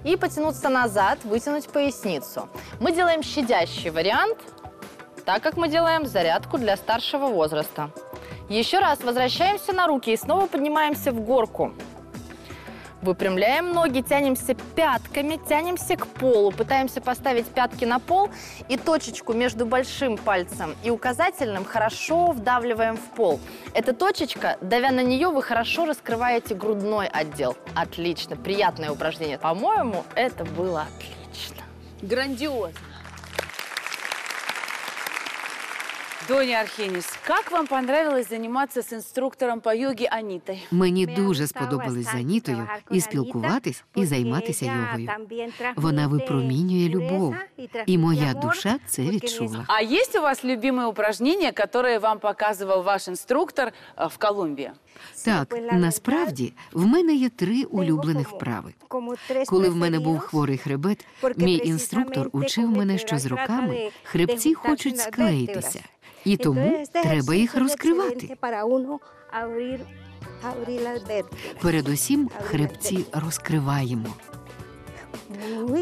И потянуться назад, вытянуть поясницу. Мы делаем щадящий вариант, так как мы делаем зарядку для старшего возраста. Еще раз возвращаемся на руки и снова поднимаемся в горку. Выпрямляем ноги, тянемся пятками, тянемся к полу, пытаемся поставить пятки на пол и точечку между большим пальцем и указательным хорошо вдавливаем в пол. Эта точечка, давя на нее, вы хорошо раскрываете грудной отдел. Отлично, приятное упражнение. По-моему, это было отлично. Грандиозно. Доня Архенис, как вам понравилось заниматься з інструктором по йогі Анітой? Мені дуже сподобалось з Анітою і спілкуватись, і займатися йогою. Вона випромінює любов, і моя душа це відчула. А есть у вас любимые упражнения, которые вам показывал ваш инструктор э, в Колумбии? Так, насправді в мене є три улюблених вправи. Коли в мене був хворий хребет, мій інструктор учив мене, що з роками хребці хочуть склеїтися, і тому треба їх розкривати. Передусім хребці розкриваємо.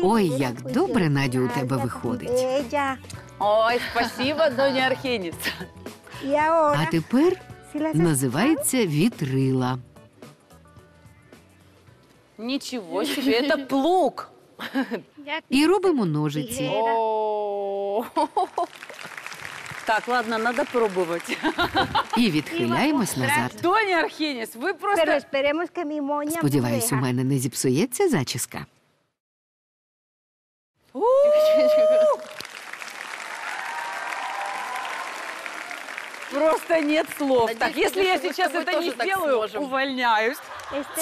Ой, як добре, Надю, у тебе виходить. Ой, спасибо, Доня Архенис. А тепер називається вітрила. Ничего себе, это плуг. І робимо ножиці. Так, ладно, надо пробовать. І відхиляємось назад. Доня Архенис, вы просто... Сподіваюсь, у мене не зіпсується зачіска. Просто нет слов. Надеюсь, так, если я мы с сейчас тобой это не тоже так сделаю, сможем. увольняюсь.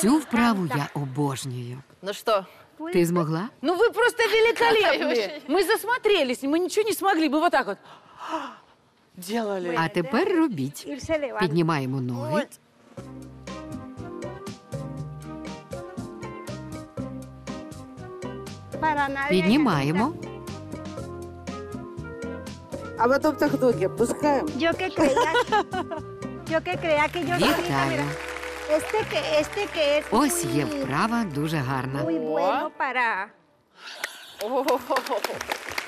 Цю вправу я обожнюю. Ну что, Ти змогла? Ну вы просто великолепны. Мы засмотрелись, мы ничего не смогли. Мы вот так вот делали. А тепер робіть. Піднімаємо ноги. Піднімаємо. А потім так ноги пускаємо. Вітаю. Ось є вправа дуже гарна. О!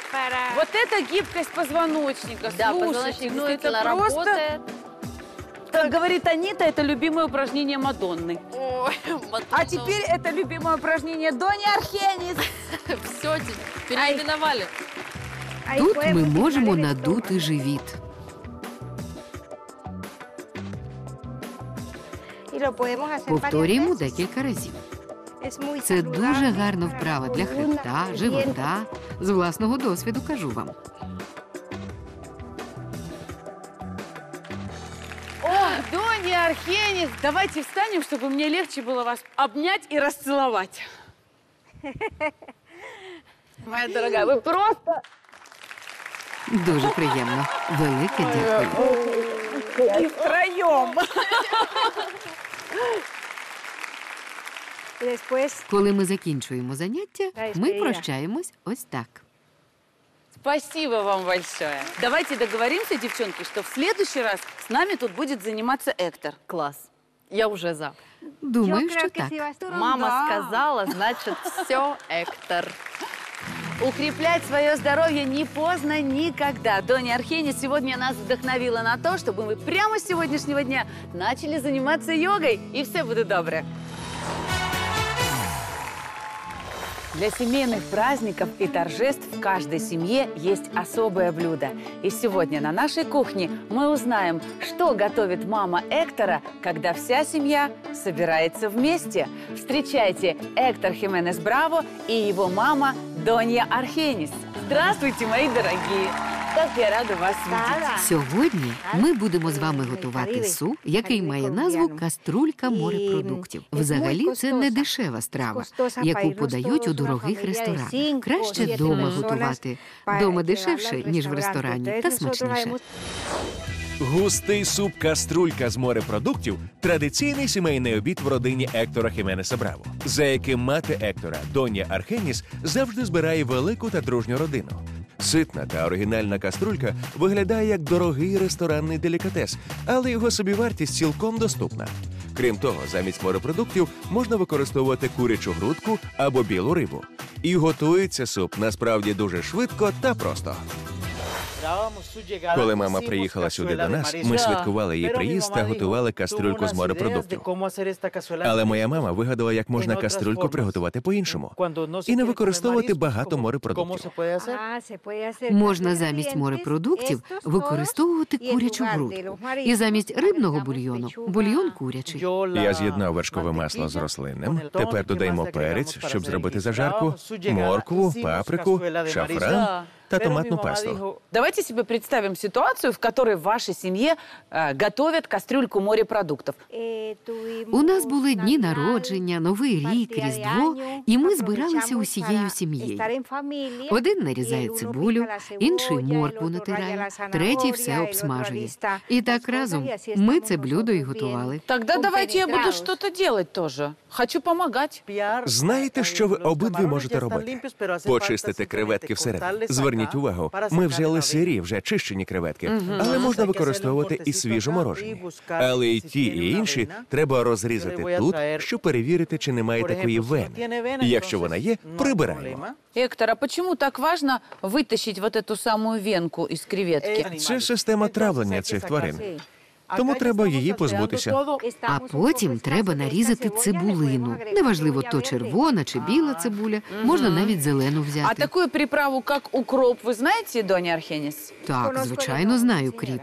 bueno para, para Вот это гибкость позвоночника. да, Слушайте, позвоночник ну это действительно просто, работает. как говорит Анита, это любимое упражнение Мадонны. Ой, А теперь это любимое упражнение Дони Архенис. [LAUGHS] все, переименовали. ahí Тут podemos ми quitar можемо el надути живіт. estómago. Y lo podemos hacer varias Повторюємо veces. декілька разів. Це дуже гарна вправа для хребта, живота. З власного досвіду кажу вам. О, Доня Архенис, давайте встанем, чтобы мне легче было вас обнять и расцеловать. Моя дорогая, вы просто... Дуже приємно. Велике дякую. И втроем. Y después Коли ми закінчуємо заняття, ми прощаємось ось так. Спасибо вам большое. Давайте договоримся, девчонки, что в следующий раз с нами тут будет заниматься Эктор. Класс. Я уже за. Думаю, yo creo що que так. si vas tú, Мама да. сказала, значит, все, Эктор. Укреплять свое здоровье не поздно никогда. Доня Архенис сегодня нас вдохновила на то, чтобы мы прямо с сегодняшнего дня начали заниматься йогой, и все будет добре. Для семейных праздников и торжеств в каждой семье есть особое блюдо. И сегодня на нашей кухне мы узнаем, что готовит мама Эктора, когда вся семья собирается вместе. Встречайте Эктор Хименес Браво и его мама Донья Архенис. Здравствуйте, мои дорогие! Так я рада вас видеть. Сьогодні ми будемо з вами готувати суп, який має назву каструлька морепродуктів. Взагалі, це не дешева страва, яку подають у дорогих ресторанах. Краще вдома готувати. Дома дешевше, ніж в ресторані, та смачніше. Густий суп каструлька з морепродуктів традиційний сімейний обід в родині Ектора Хіменеса Браво, за яким мати Ектора, Доня Археніс, завжди збирає велику та дружню родину. Ситна та оригінальна каструлька виглядає як дорогий ресторанний делікатес, але його собівартість цілком доступна. Крім того, замість морепродуктів можна використовувати курячу грудку або білу рибу. І готується суп насправді дуже швидко та просто. Коли мама приїхала сюди до нас, ми святкували її приїзд та готували кастрюльку з морепродуктів. Але моя мама вигадала, як можна кастрюльку приготувати по-іншому і не використовувати багато морепродуктів. Можна замість морепродуктів використовувати курячу грудку. І замість рибного бульйону бульйон курячий. Я з'єднав вершкове масло з рослинним. Тепер додаємо перець, щоб зробити зажарку, моркву, паприку, шафран та томатну пасту. Давайте себе представим ситуацию, в которой в вашей семье э, готовят кастрюльку морепродуктов. У нас були дні народження, новий рік, різдво, і ми збиралися усією сім'єю. Один нарізає цибулю, інший моркву натирає, третій все обсмажує. І так разом ми це блюдо і готували. Тогда давайте я буду что-то делать тоже. Хочу помогать. Знаєте, що ви обидві можете робити? Почистити креветки всередині. Зверніть увагу, ми взяли сирі, вже чищені креветки, але можна використовувати і свіжоморожені. Але і ті, і інші треба розрізати тут, щоб перевірити, чи немає такої вени. І Якщо вона є, прибираємо. Эктор, а почему так важно вытащить вот эту самую венку из креветки? Це система травлення цих тварин. Тому треба її позбутися. А потім треба нарізати цибулину. Неважливо, то червона чи біла цибуля, можна навіть зелену А взяти. такую приправу, как укроп, вы знаете, Доня Архенис? Так, звичайно, знаю кріп.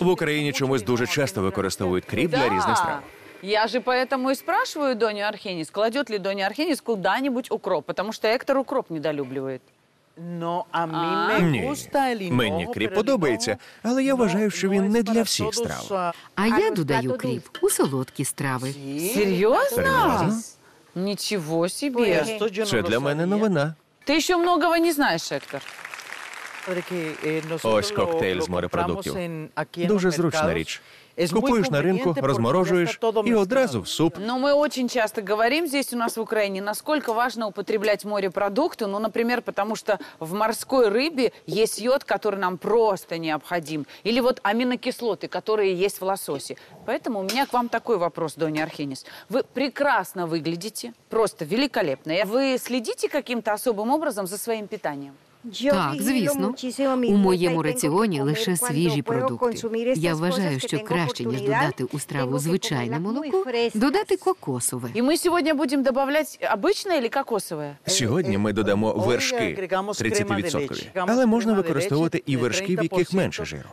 В Україні чомусь дуже часто використовують кріп для різних страв. Я же поэтому и спрашиваю Доню Архенис, кладет ли Доня Архенис куда-нибудь укроп, потому что Эктор укроп недолюбливает. Ні, мені кріп подобається, але я вважаю, що він не для всіх страв. А я додаю кріп у солодкі страви. Серйозно? Ничего себе. Це для мене новина. Ты еще многого не знаешь, Эктор. Ось коктейль з морепродуктів. Дуже зручна річ. Купуєш на ринку, розморожуєш і одразу в суп. Но мы очень часто говорим здесь у нас в Украине, насколько важно употреблять морепродукты. Ну, например, потому что в морской рыбе есть йод, который нам просто необходим. Или вот аминокислоты, которые есть в лососе. Поэтому у меня к вам такой вопрос, Доня Архенис. Вы прекрасно выглядите, просто великолепно. Вы следите каким-то особым образом за своим питанием? Так, звісно. У моєму раціоні лише свіжі продукти. Я вважаю, що краще, ніж додати у страву звичайне молоко, додати кокосове. И мы сегодня будем добавлять обычное или кокосовое? Сьогодні ми додамо вершки 30%, але можна використовувати і вершки, в яких менше жиру.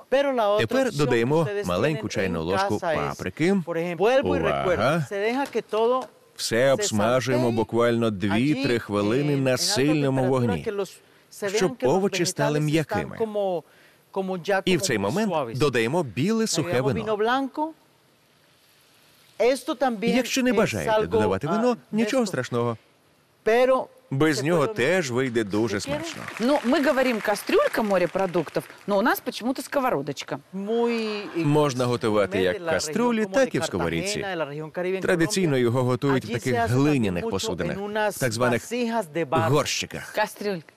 Тепер додаємо маленьку чайну ложку паприки. Увага! Все обсмажуємо буквально 2-3 хвилини на сильному вогні, щоб овочі стали м'якими. І в цей момент додаємо біле сухе вино. Якщо не бажаєте додавати вино, нічого страшного. Без нього теж вийде дуже смачно. Ну, мы говорим кастрюлька морепродуктов, но у нас почему-то сковородочка. Можна готувати як в каструлі, так і в сковорідці. Традиційно його готують в таких глиняних посудинах, так званих горщиках. Кастрюлька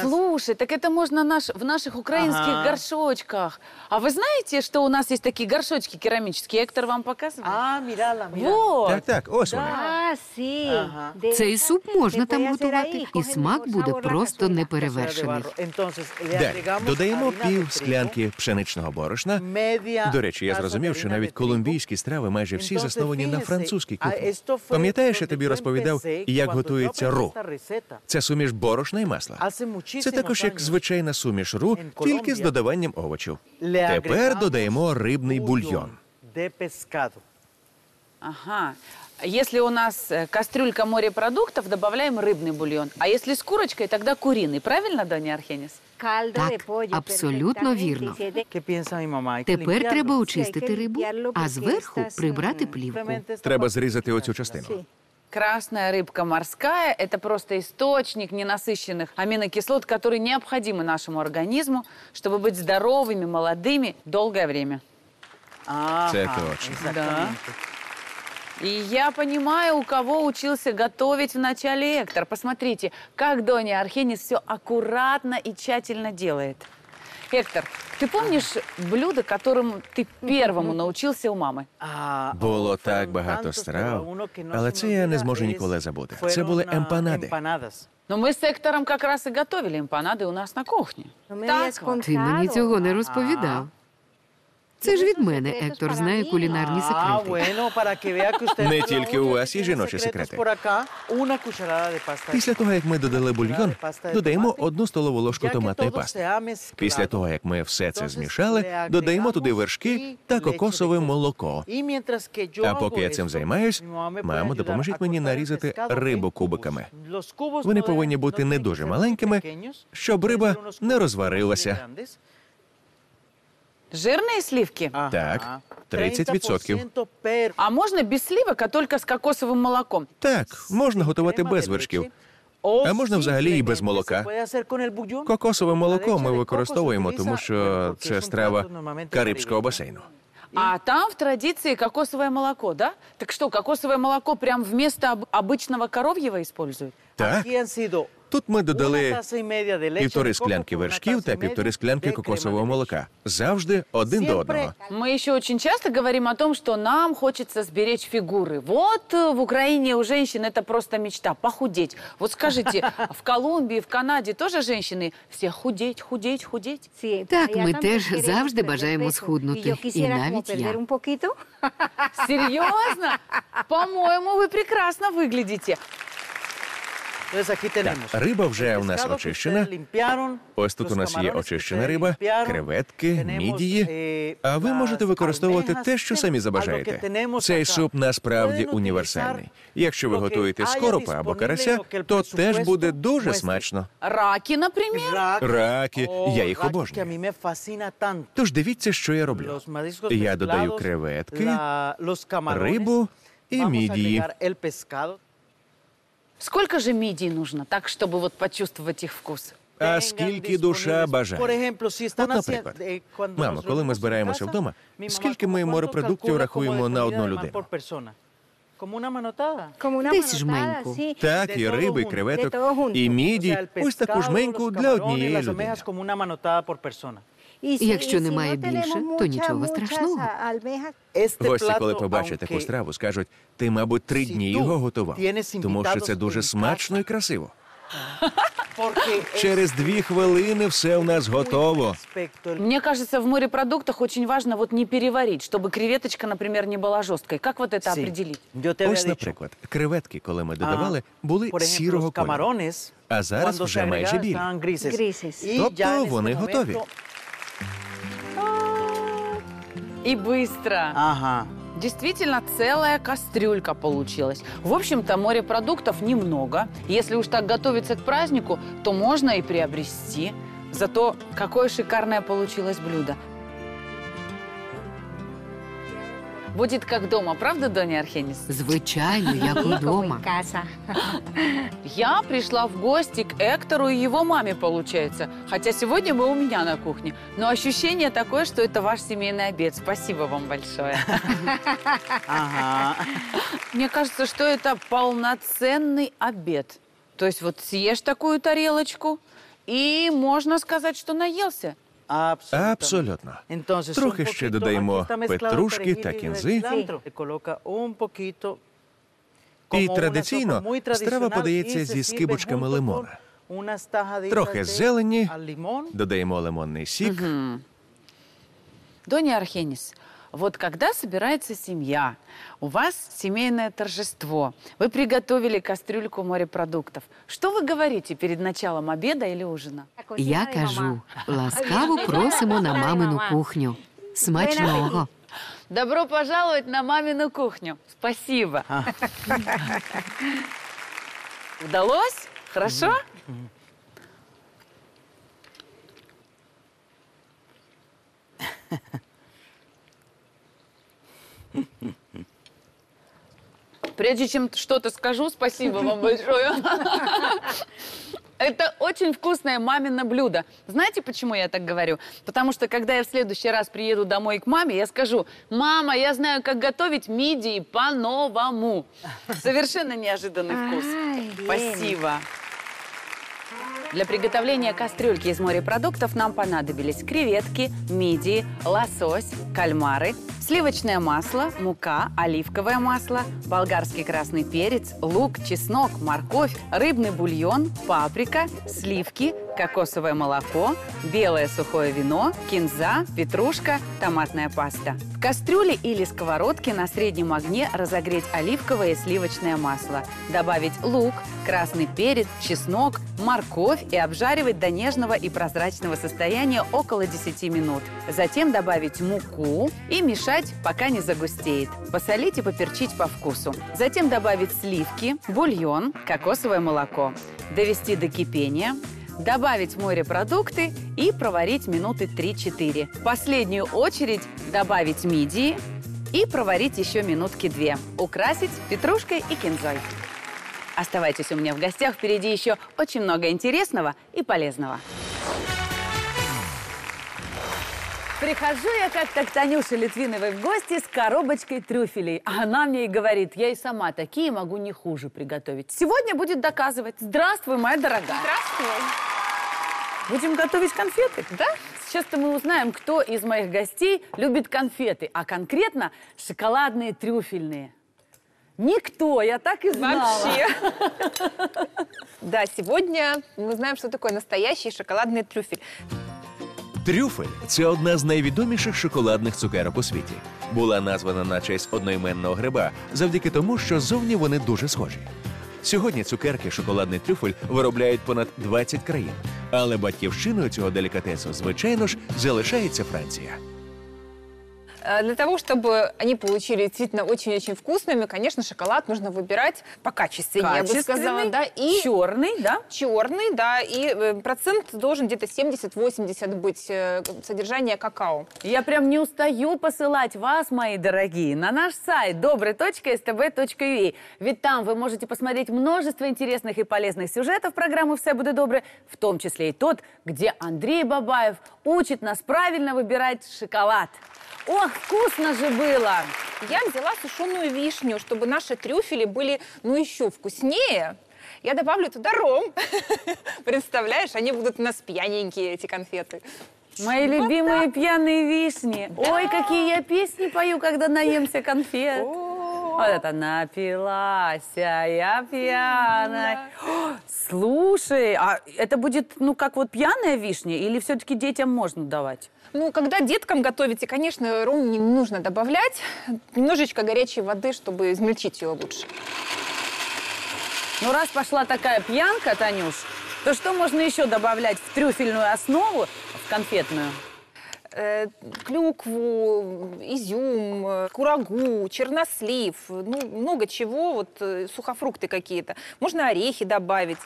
Слушай, так это можно наш, в наших украинских Ага. горшочках. А вы знаете, что у нас есть такие горшочки керамические? Эктор вам показывал? А, мирала, Вот. Так, так, ось вони. Ah, sí. De- Цей суп можна se там puede hacer готувати, ahí, і cogen смак mejor буде sabor la просто cazuela. неперевершений. Entonces, le Далі agregamos додаємо harina de пів trigo, склянки пшеничного борошна. media До речі, я taza зрозумів, de що harina навіть de trigo. колумбійські страви майже всі Entonces, засновані на fíjese, французькій а кухні. esto fue Пам'ятаєш, я donde тобі yo розповідав, empecé як cuando готується yo aprendí ру. esta receta. Це суміш борошна і масла. Hace muchísimos Це також як años. звичайна суміш ру, En тільки з Colombia додаванням овочів. le Тепер agregamos додаємо рибний бульйон. de pescado. Ага. Если у нас э, кастрюлька морепродуктов, добавляем рыбный бульон. А если с курочкой, тогда куриный. Правильно, Доня Архенис? Caldo de Так, pollo, абсолютно perfectamente. вірно. Si es de- ¿Qué piensa mi mamá? Hay que Тепер limpiarlo. треба Hay очистити que рибу, limpiarlo а porque зверху estas, прибрати mm, плівку. Simplemente esta Треба parte зрізати se оцю quita. частину. Красная рыбка морская – это просто источник ненасыщенных аминокислот, которые необходимы нашему организму, чтобы быть здоровыми, молодыми долгое время. Ajá, Це точно. exactamente. И я понимаю, у кого учился готовить в начале Эктор. Посмотрите, как Доня Архенис все аккуратно и тщательно делает. Эктор, ты помнишь блюдо, которым ты первому научился у мамы? Ah, Було fueron так багато tantos, pero страв, uno que no але se це me я не olvida зможу es- ніколи забути. Це fueron, були ah, емпанади. empanadas. Но мы с Эктором как раз и готовили эмпанады у нас на кухне. No me Так digas вот. Ти мені contado. цього не розповідав. Це ж від мене Ектор знає кулінарні секрети. Не тільки у вас є жіночі секрети. Після того, як ми додали бульйон, додаємо одну столову ложку томатної пасти. Після того, як ми все це змішали, додаємо туди вершки та кокосове молоко. А поки я цим займаюсь, мамо, допоможіть мені нарізати рибу кубиками. Вони повинні бути не дуже маленькими, щоб риба не розварилася. muy grandes. Жирные сливки? Так, 30%. 30% per А можно без сливок, а только с кокосовым молоком? Так, можна готувати без вершків. o А можна взагалі і без simplemente молока. se puede hacer con el bouillon. Кокосове молоко leche ми de coco використовуємо, se тому utiliza, що porque це es un страва plato normalmente Карибського caribeño. басейну. А там в традиции кокосовое молоко, да? Так что, кокосовое молоко прям вместо об- обычного коровьего используют? Так, Aquí han sido тут ми una додали taza y media de leche півтори de coco склянки con una вершків taza та y media півтори склянки de crema кокосового de leche. молока. Завжди один до одного. Мы еще очень часто говорим о том, что нам хочется сберечь фигуры. Вот э, в Украине у женщин это просто мечта – похудеть. Вот скажите, [LAUGHS] в Колумбии, в Канаде тоже женщины все худеть, худеть, худеть? Sí, Так, allá ми también теж queremos завжди perder бажаємо peso. схуднути. Y yo І quisiera como навіть perder я. [LAUGHS] un poquito. [LAUGHS] Серьезно? По-моему, вы прекрасно выглядите. Риба вже у нас очищена. Ось тут у нас є очищена риба, креветки, мідії. А ви можете використовувати те, що самі забажаєте. Цей суп насправді універсальний. Якщо ви готуєте скоропа або карася, то теж буде дуже смачно. Раки, наприклад? раки. Я їх обожнюю. Тож дивіться, що я роблю. Я додаю креветки, рибу і мідії. Сколько же мидий нужно, так, щоб вот почувствовать их вкус? А скільки душа бажає. От, наприклад, мамо, коли ми збираємося вдома, скільки ми морепродуктів рахуємо на одну людину? Десь жменьку. Так, і риби, і креветок, і міді. Ось таку жменьку для однієї людини. almejas como una manotada por persona. Y І якщо y немає no tenemos більше, то muchas, нічого muchas страшного. almejas, Este Гості, коли plato, побачать таку aunque страву, скажуть, ти, мабуть, три Si дні tú його готував. tienes Тому що це invitados дуже en смачно і красиво. [LAUGHS] porque es Через дві хвилини все у нас готово. respecto el Мне кажется, в морепродуктах очень важно вот не переварить, чтобы креветочка, например, не была жесткой. Как вот это Sí. определить? Yo te había Ось, dicho, наприклад, креветки, коли ми ah, додавали, були por ejemplo, сірого los кольору. camarones, А зараз cuando вже se майже agregaron, білі. estaban grises. Grises. Y Тобто ya en este вони готові. И быстро. Ага. Действительно, целая кастрюлька получилась. В общем-то, морепродуктов немного. Если уж так готовиться к празднику, то можно и приобрести. Зато какое шикарное получилось блюдо. Будет как дома, правда, Доня Архенис? Звичайно, як удома. casa. Я пришла в гости к Эктору и его маме, получается. Хотя сегодня мы у меня на кухне. Но ощущение такое, что это ваш семейный обед. Спасибо вам большое. Ага. Мне кажется, что это полноценный обед. То есть вот съешь такую тарелочку, И можно сказать, что наелся. Абсолютно. Трохи ще додаємо петрушки та кінзи. І традиційно страва подається зі скибочками лимона. Трохи зелені, додаємо лимонний сік. Доня Архенис, вот когда собирается семья, у вас семейное торжество, вы приготовили кастрюльку морепродуктов. Что вы говорите перед началом обеда или ужина? Я кажу, ласкаво [LAUGHS] просимо на мамину кухню. Смачного. [LAUGHS] Добро пожаловать на мамину кухню. Спасибо. [LAUGHS] Удалось? Хорошо? Прежде чем что-то скажу, спасибо вам большое. Это очень вкусное мамино блюдо. Знаете, почему я так говорю? Потому что, когда я в следующий раз приеду домой к маме, я скажу, мама, я знаю, как готовить мидии по-новому. Совершенно неожиданный вкус. Спасибо. Для приготовления кастрюльки из морепродуктов нам понадобились креветки, мидии, лосось, кальмары, сливочное масло, мука, оливковое масло, болгарский красный перец, лук, чеснок, морковь, рыбный бульон, паприка, сливки, кокосовое молоко, белое сухое вино, кинза, петрушка, томатная паста. В кастрюле или сковородке на среднем огне разогреть оливковое и сливочное масло. Добавить лук, красный перец, чеснок, морковь и обжаривать до нежного и прозрачного состояния около 10 минут. Затем добавить муку и мешать, пока не загустеет. Посолить и поперчить по вкусу. Затем добавить сливки, бульон, кокосовое молоко. Довести до кипения, добавить морепродукты и проварить минуты 3-4. В последнюю очередь добавить мидии и проварить еще минутки две. Украсить петрушкой и кинзой. Оставайтесь у меня в гостях, впереди еще очень много интересного и полезного. Прихожу я как-то к Танюше Литвиновой в гости с коробочкой трюфелей. А она мне и говорит, я и сама такие могу не хуже приготовить. Сегодня будет доказывать. Здравствуй, моя дорогая. Здравствуй. Будем готовить конфеты? Да. Сейчас-то мы узнаем, кто из моих гостей любит конфеты, а конкретно шоколадные трюфельные. Никто, я так и знала. Вообще. [LAUGHS] Да, сегодня мы знаем, что такое настоящий шоколадный трюфель. Трюфель це одна з найвідоміших шоколадних цукерок у світі. Була названа на честь одноіменного гриба завдяки тому, що зовні вони дуже схожі. Сьогодні цукерки шоколадний трюфель виробляють понад 20 країн, але батьківщиною цього делікатесу, звичайно ж, залишається Франція. Э, Для того, чтобы они получили действительно очень-очень вкусными, конечно, шоколад нужно выбирать по качественнее, я бы сказала, да. И черный, да? черный, да, и э, процент должен где-то 70-80 быть э, содержание какао. Я прям не устаю посылать вас, мои дорогие, на наш сайт добрый.стб.ua. Ведь там вы можете посмотреть множество интересных и полезных сюжетов программы «Все будет доброе», в том числе и тот, где Андрей Бабаев учит нас правильно выбирать шоколад. Ох, вкусно же было! Я взяла сушеную вишню, чтобы наши трюфели были, ну, еще вкуснее. Я добавлю туда ром. [LAUGHS] Представляешь, они будут у нас пьяненькие, эти конфеты. Мои любимые пьяные вишни. Ой, какие я песни пою, когда наемся конфет. Вот это напилась, а я пьяная. Слушай, а это будет, ну, как вот пьяная вишня, или все-таки детям можно давать? Ну, когда деткам готовите, конечно, ром не нужно добавлять. Немножечко горячей воды, чтобы измельчить ее лучше. Ну, раз пошла такая пьянка, Танюш, то что можно еще добавлять в трюфельную основу, в конфетную? Э, клюкву, изюм, курагу, чернослив, ну, много чего, вот э, сухофрукты какие-то. Можно орехи добавить.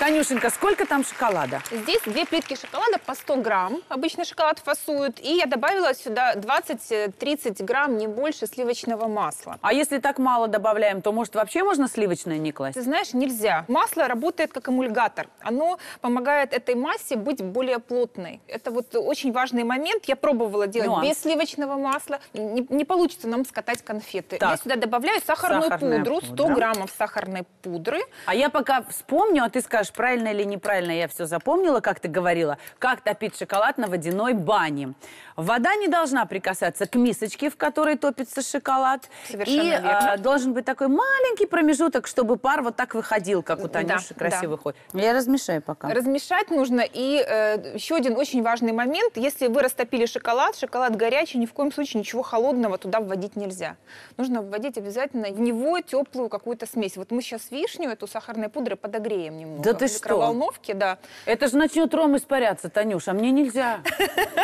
Танюшенька, сколько там шоколада? Здесь две плитки шоколада по 100 грамм. Обычно шоколад фасуют. И я добавила сюда 20-30 грамм, не больше, сливочного масла. А если так мало добавляем, то, может, вообще можно сливочное не класть? Ты знаешь, нельзя. Масло работает как эмульгатор. Оно помогает этой массе быть более плотной. Это вот очень важный момент. Я пробовала делать Нюанс. без сливочного масла. Не, не получится нам скатать конфеты. Так. Я сюда добавляю сахарную Сахарная пудру, 100 пудра. граммов сахарной пудры. А я пока вспомню, а ты скажешь, знаешь, правильно или неправильно я все запомнила, как ты говорила, как топить шоколад на водяной бане. Вода не должна прикасаться к мисочке, в которой топится шоколад. Совершенно и верно. а, должен быть такой маленький промежуток, чтобы пар вот так выходил, как у Танюши Да, красиво да. выходит. Я размешаю пока. Размешать нужно. И э, еще один очень важный момент. Если вы растопили шоколад, шоколад горячий, ни в коем случае ничего холодного туда вводить нельзя. Нужно вводить обязательно в него теплую какую-то смесь. Вот мы сейчас вишню, эту сахарной пудрой подогреем немного. Да ты в что? микроволновке, да. Это же начнет ром испаряться, Танюш, а мне нельзя.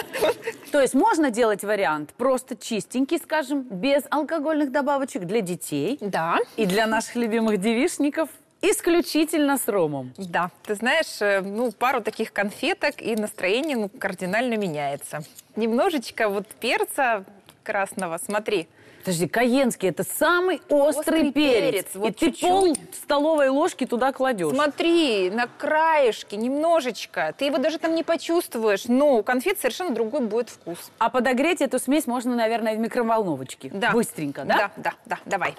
[LAUGHS] То есть можно делать вариант просто чистенький, скажем, без алкогольных добавочек для детей. Да. И для наших любимых девишников исключительно с ромом. Да, ты знаешь, э, ну, пару таких конфеток, и настроение ну, кардинально меняется. Немножечко вот перца красного, смотри. Подожди, каенский – это самый острый, Острый перец. перец, вот и ты чуть-чуть. пол столовой ложки туда кладешь. Смотри, на краешке, немножечко. Ты его даже там не почувствуешь, но у конфет совершенно другой будет вкус. А подогреть эту смесь можно, наверное, в микроволновочке. Да. Быстренько, да? Да, да, да, давай.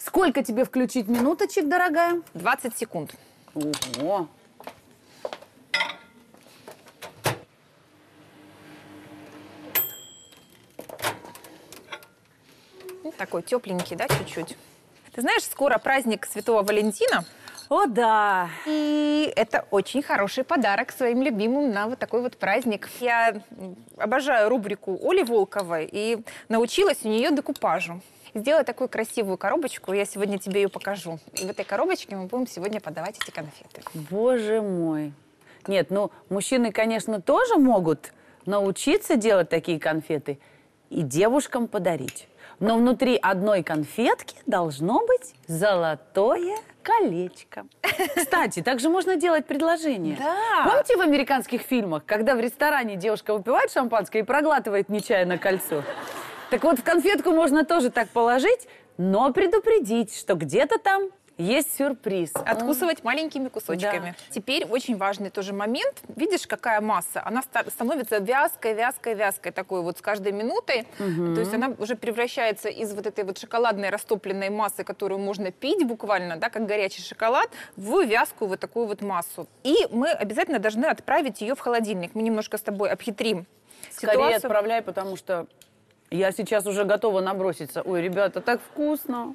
Сколько тебе включить минуточек, дорогая? 20 секунд. Ого. Такой тепленький, да, чуть-чуть. Ты знаешь, скоро праздник Святого Валентина. О, да. И это очень хороший подарок своим любимым на вот такой вот праздник. Я обожаю рубрику Оли Волковой и научилась у нее декупажу. Сделала такую красивую коробочку, я сегодня тебе ее покажу. И в этой коробочке мы будем сегодня подавать эти конфеты. Боже мой. Нет, ну, мужчины, конечно, тоже могут научиться делать такие конфеты и девушкам подарить. Но внутри одной конфетки должно быть золотое колечко. Кстати, также можно делать предложение. Да. Помните в американских фильмах, когда в ресторане девушка выпивает шампанское и проглатывает нечаянно кольцо? Так вот, в конфетку можно тоже так положить, но предупредить, что где-то там есть сюрприз. Откусывать маленькими кусочками. Теперь очень важный тоже момент. Видишь, какая масса? Она ста- становится вязкой, вязкой, вязкой такой вот с каждой минутой. Мгм. То есть она уже превращается из вот этой вот шоколадной растопленной массы, которую можно пить буквально, да, как горячий шоколад, в вязкую вот такую вот массу. И мы обязательно должны отправить ее в холодильник. Мы немножко с тобой обхитрим Скорее ситуацию. отправляй, потому что я сейчас уже готова наброситься. Ой, ребята, так вкусно.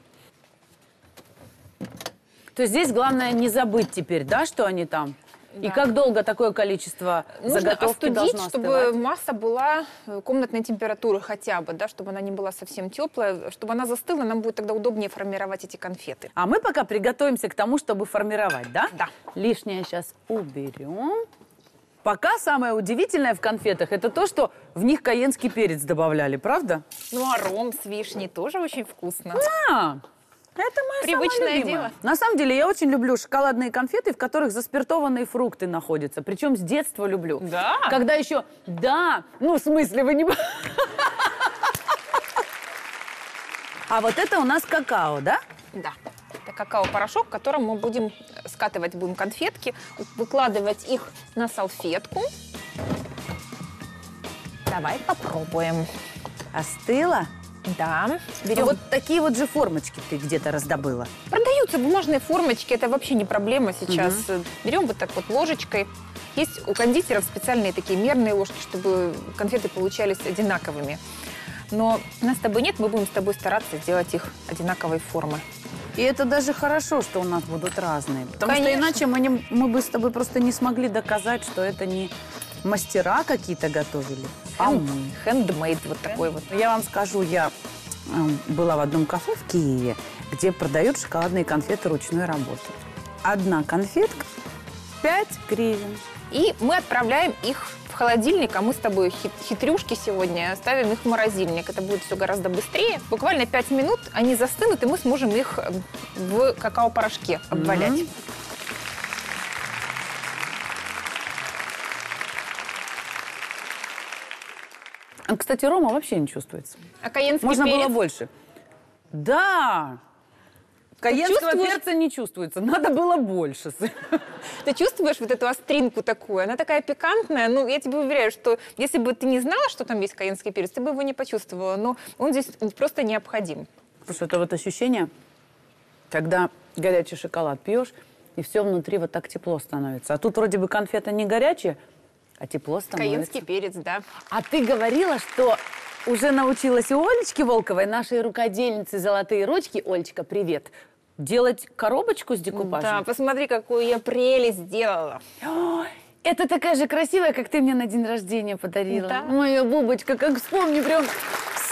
То есть здесь главное не забыть теперь, да, что они там? И Да. как долго такое количество Нужно заготовки остудить, должно чтобы остывать? масса была э, комнатной температуры хотя бы, да, чтобы она не была совсем теплая, чтобы она застыла, нам будет тогда удобнее формировать эти конфеты. А мы пока приготовимся к тому, чтобы формировать, да? Да. Лишнее сейчас уберем. Пока самое удивительное в конфетах это то, что в них каенский перец добавляли, правда? Ну а ром с вишней тоже очень вкусно. А, это мое Привычное самое любимое. дело. На самом деле я очень люблю шоколадные конфеты, в которых заспиртованные фрукты находятся. Причем с детства люблю. Да? Когда еще... Да, ну в смысле вы не... А вот это у нас какао, да? Да. Это какао-порошок, в котором мы будем скатывать будем конфетки, выкладывать их на салфетку. Давай попробуем. Остыло? Да. Берем. Вот такие вот же формочки ты где-то раздобыла. Продаются бумажные формочки, это вообще не проблема сейчас. Берем вот так вот ложечкой. Есть у кондитеров специальные такие мерные ложки, чтобы конфеты получались одинаковыми. Но нас с тобой нет, мы будем с тобой стараться сделать их одинаковой формы. И это даже хорошо, что у нас будут разные. Потому Конечно. что иначе мы, не- мы бы с тобой просто не смогли доказать, что это не мастера какие-то готовили, а мы. Хендмейд вот такой вот. Я вам скажу, я была в одном кафе в Киеве, где продают шоколадные конфеты ручной работы. Одна конфетка 5 гривен. И мы отправляем их в холодильник, а мы с тобой хит- хитрюшки сегодня ставим их в морозильник. Это будет все гораздо быстрее. Буквально 5 минут они застынут, и мы сможем их в какао-порошке обвалять. Мгм. А, Кстати, рома вообще не чувствуется. А каенский Можно перец? было больше. Да. Каенского чувствуешь? перца не чувствуется. Надо было больше. Ты чувствуешь вот эту остринку такую? Она такая пикантная. Ну, я тебе уверяю, что если бы ты не знала, что там есть каенский перец, ты бы его не почувствовала. Но он здесь просто необходим. Что это вот ощущение, когда горячий шоколад пьешь, и все внутри вот так тепло становится. А тут вроде бы конфета не горячая, а тепло становится. Каенский перец, да. А ты говорила, что уже научилась у Олечки Волковой, нашей рукодельницы «Золотые ручки». Олечка, привет. Делать коробочку с декупажем? Да, посмотри, какую я прелесть сделала. Ой, это такая же красивая, как ты мне на день рождения подарила. Да. Моя бубочка, как вспомню, прям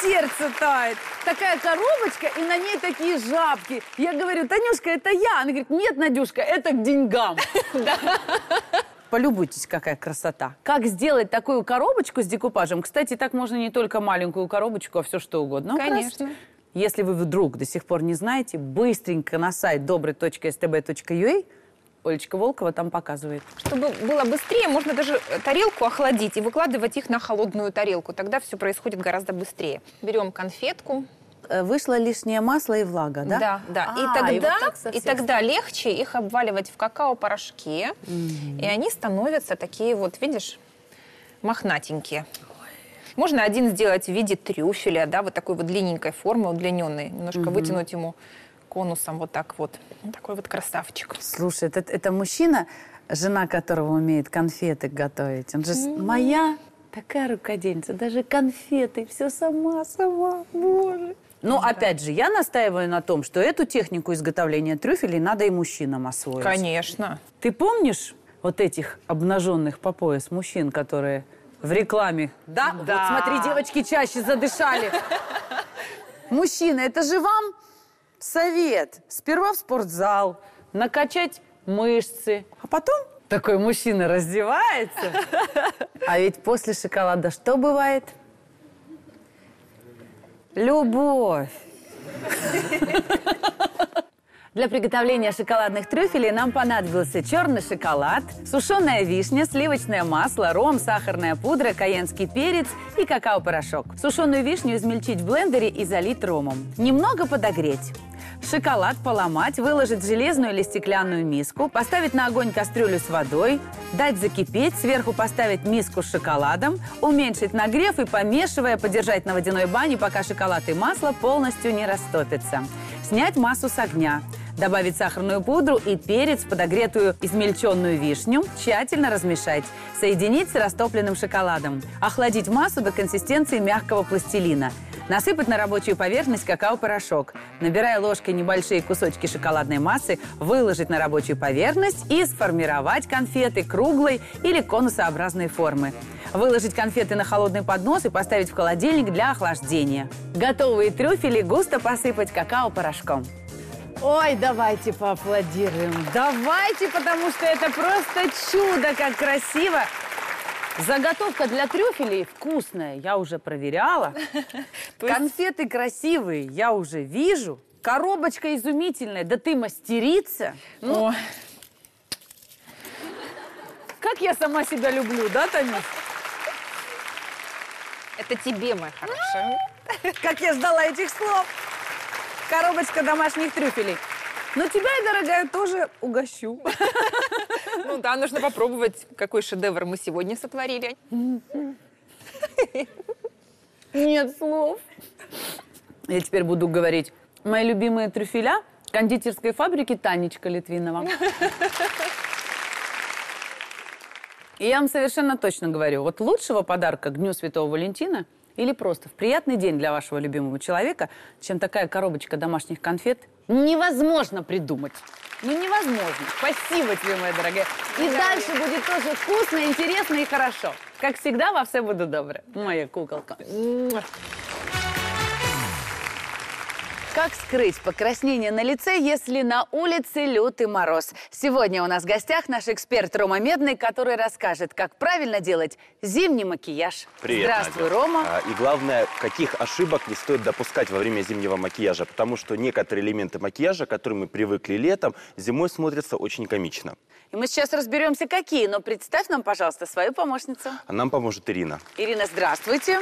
сердце тает. Такая коробочка, и на ней такие жабки. Я говорю, Танюшка, это я. Она говорит, нет, Надюшка, это к деньгам. [LAUGHS] Полюбуйтесь, какая красота. Как сделать такую коробочку с декупажем? Кстати, так можно не только маленькую коробочку, а все что угодно. Конечно. Если вы вдруг до сих пор не знаете, быстренько на сайт добрый.stb.ua Олечка Волкова там показывает. Чтобы было быстрее, можно даже тарелку охладить и выкладывать их на холодную тарелку. Тогда все происходит гораздо быстрее. Берем конфетку. Э, Вышло лишнее масло и влага, да? Да, да. А, и тогда, и вот так и тогда легче их обваливать в какао-порошке. И они становятся такие вот, видишь, мохнатенькие. Можно один сделать в виде трюфеля, да, вот такой вот длинненькой формы, удлиненной. Немножко Мгм. вытянуть ему конусом вот так вот. Такой вот красавчик. Слушай, это, это мужчина, жена которого умеет конфеты готовить. Он же с- моя такая рукодельница, даже конфеты, все сама, сама, боже. Но опять же, я настаиваю на том, что эту технику изготовления трюфелей надо и мужчинам освоить. Конечно. Ты помнишь вот этих обнаженных по пояс мужчин, которые в рекламе? Да? Да. Вот смотри, девочки чаще задышали. Мужчины, это же вам совет. Сперва в спортзал, накачать мышцы, а потом такой мужчина раздевается. А ведь после шоколада что бывает? Любовь. [LAUGHS] Для приготовления шоколадных трюфелей нам понадобился черный шоколад, сушеная вишня, сливочное масло, ром, сахарная пудра, каенский перец и какао-порошок. Сушеную вишню измельчить в блендере и залить ромом. Немного подогреть. Шоколад поломать, выложить в железную или стеклянную миску, поставить на огонь кастрюлю с водой, дать закипеть, сверху поставить миску с шоколадом, уменьшить нагрев и, помешивая, подержать на водяной бане, пока шоколад и масло полностью не растопятся. Снять массу с огня. Добавить сахарную пудру и перец подогретую измельченную вишню, тщательно размешать. Соединить с растопленным шоколадом. Охладить массу до консистенции мягкого пластилина. Насыпать на рабочую поверхность какао-порошок. Набирая ложкой небольшие кусочки шоколадной массы, выложить на рабочую поверхность и сформировать конфеты круглой или конусообразной формы. Выложить конфеты на холодный поднос и поставить в холодильник для охлаждения. Готовые трюфели густо посыпать какао-порошком. Ой, давайте поаплодируем. Давайте, потому что это просто чудо, как красиво. Заготовка для трюфелей вкусная, я уже проверяла. [LAUGHS] Конфеты красивые, я уже вижу. Коробочка изумительная, да ты мастерица. Ну, как я сама себя люблю, да, Танюш? Это тебе, моя хорошая. [LAUGHS] Как я ждала этих слов. Коробочка домашних трюфелей. Но тебя, дорогая, тоже угощу. Ну да, нужно попробовать, какой шедевр мы сегодня сотворили. Нет слов. Я теперь буду говорить. Мои любимые трюфеля кондитерской фабрики Танечка Литвинова. И я вам совершенно точно говорю, вот лучшего подарка к Дню Святого Валентина или просто в приятный день для вашего любимого человека, чем такая коробочка домашних конфет, невозможно придумать. Ну, невозможно. Спасибо тебе, моя дорогая. И дальше будет тоже вкусно, интересно и хорошо. Как всегда, во все буду добрая. Моя куколка. Как скрыть покраснение на лице, если на улице лютый мороз? Сегодня у нас в гостях наш эксперт Рома Медный, который расскажет, как правильно делать зимний макияж. Привет, Здравствуй, Надя. Рома. А, И главное, каких ошибок не стоит допускать во время зимнего макияжа, потому что некоторые элементы макияжа, к которым мы привыкли летом, зимой смотрятся очень комично. И мы сейчас разберемся, какие, но представь нам, пожалуйста, свою помощницу. А нам поможет Ирина. Ирина, здравствуйте.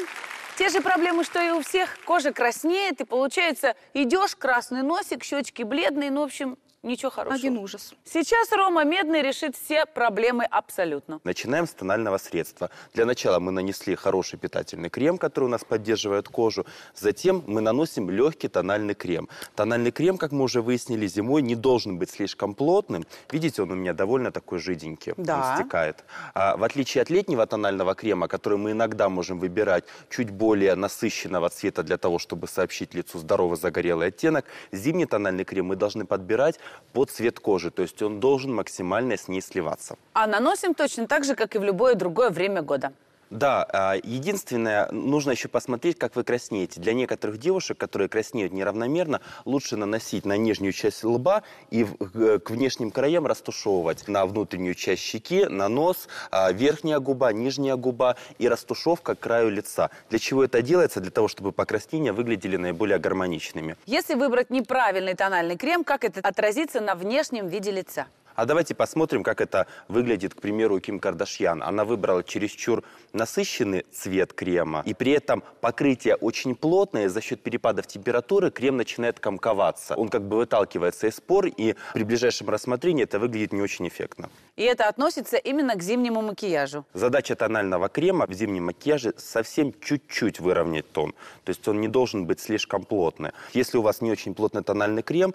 Те же проблемы, что и у всех. Кожа краснеет, и получается, идешь, красный носик, щечки бледные, ну, в общем, Ничего хорошего. Один ужас. Сейчас Рома Медный решит все проблемы абсолютно. Начинаем с тонального средства. Для начала мы нанесли хороший питательный крем, который у нас поддерживает кожу. Затем мы наносим легкий тональный крем. Тональный крем, как мы уже выяснили, зимой не должен быть слишком плотным. Видите, он у меня довольно такой жиденький. Да. Он стекает. А, в отличие от летнего тонального крема, который мы иногда можем выбирать чуть более насыщенного цвета для того, чтобы сообщить лицу здоровый загорелый оттенок, зимний тональный крем мы должны подбирать под цвет кожи. То есть он должен максимально с ней сливаться. А наносим точно так же, как и в любое другое время года. Да, а, единственное, нужно еще посмотреть, как вы краснеете. Для некоторых девушек, которые краснеют неравномерно, лучше наносить на нижнюю часть лба и в- к внешним краям растушевывать на внутреннюю часть щеки, на нос, а, верхняя губа, нижняя губа и растушевка к краю лица. Для чего это делается? Для того, чтобы покраснения выглядели наиболее гармоничными. Если выбрать неправильный тональный крем, как это отразится на внешнем виде лица? А давайте посмотрим, как это выглядит, к примеру, у Ким Кардашьян. Она выбрала чересчур насыщенный цвет крема, и при этом покрытие очень плотное, за счет перепадов температуры крем начинает комковаться. Он как бы выталкивается из пор, и при ближайшем рассмотрении это выглядит не очень эффектно. И это относится именно к зимнему макияжу. Задача тонального крема в зимнем макияже совсем чуть-чуть выровнять тон. То есть он не должен быть слишком плотный. Если у вас не очень плотный тональный крем,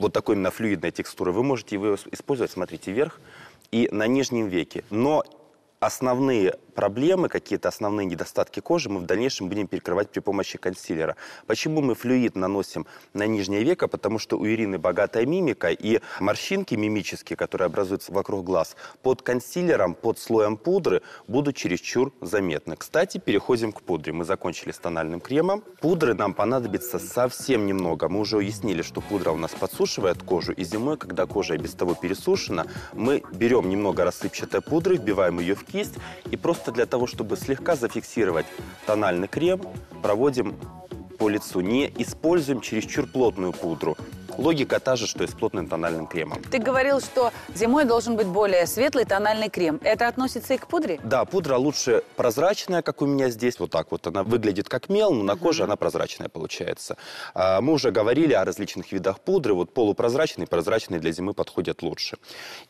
вот такой именно флюидной текстуры, вы можете его использовать, смотрите, вверх и на нижнем веке. Но основные проблемы, какие-то основные недостатки кожи мы в дальнейшем будем перекрывать при помощи консилера. Почему мы флюид наносим на нижнее веко? Потому что у Ирины богатая мимика и морщинки мимические, которые образуются вокруг глаз, под консилером, под слоем пудры будут чересчур заметны. Кстати, переходим к пудре. Мы закончили с тональным кремом. Пудры нам понадобится совсем немного. Мы уже уяснили, что пудра у нас подсушивает кожу. И зимой, когда кожа и без того пересушена, мы берем немного рассыпчатой пудры, вбиваем ее в кисть и просто для того, чтобы слегка зафиксировать тональный крем, проводим по лицу. Не используем чересчур плотную пудру. Логика та же, что и с плотным тональным кремом. Ты говорил, что зимой должен быть более светлый тональный крем. Это относится и к пудре? Да, пудра лучше прозрачная, как у меня здесь, вот так вот. Она выглядит как мел, но на коже она прозрачная получается. А, Мы уже говорили о различных видах пудры. Вот полупрозрачный, прозрачный для зимы подходят лучше.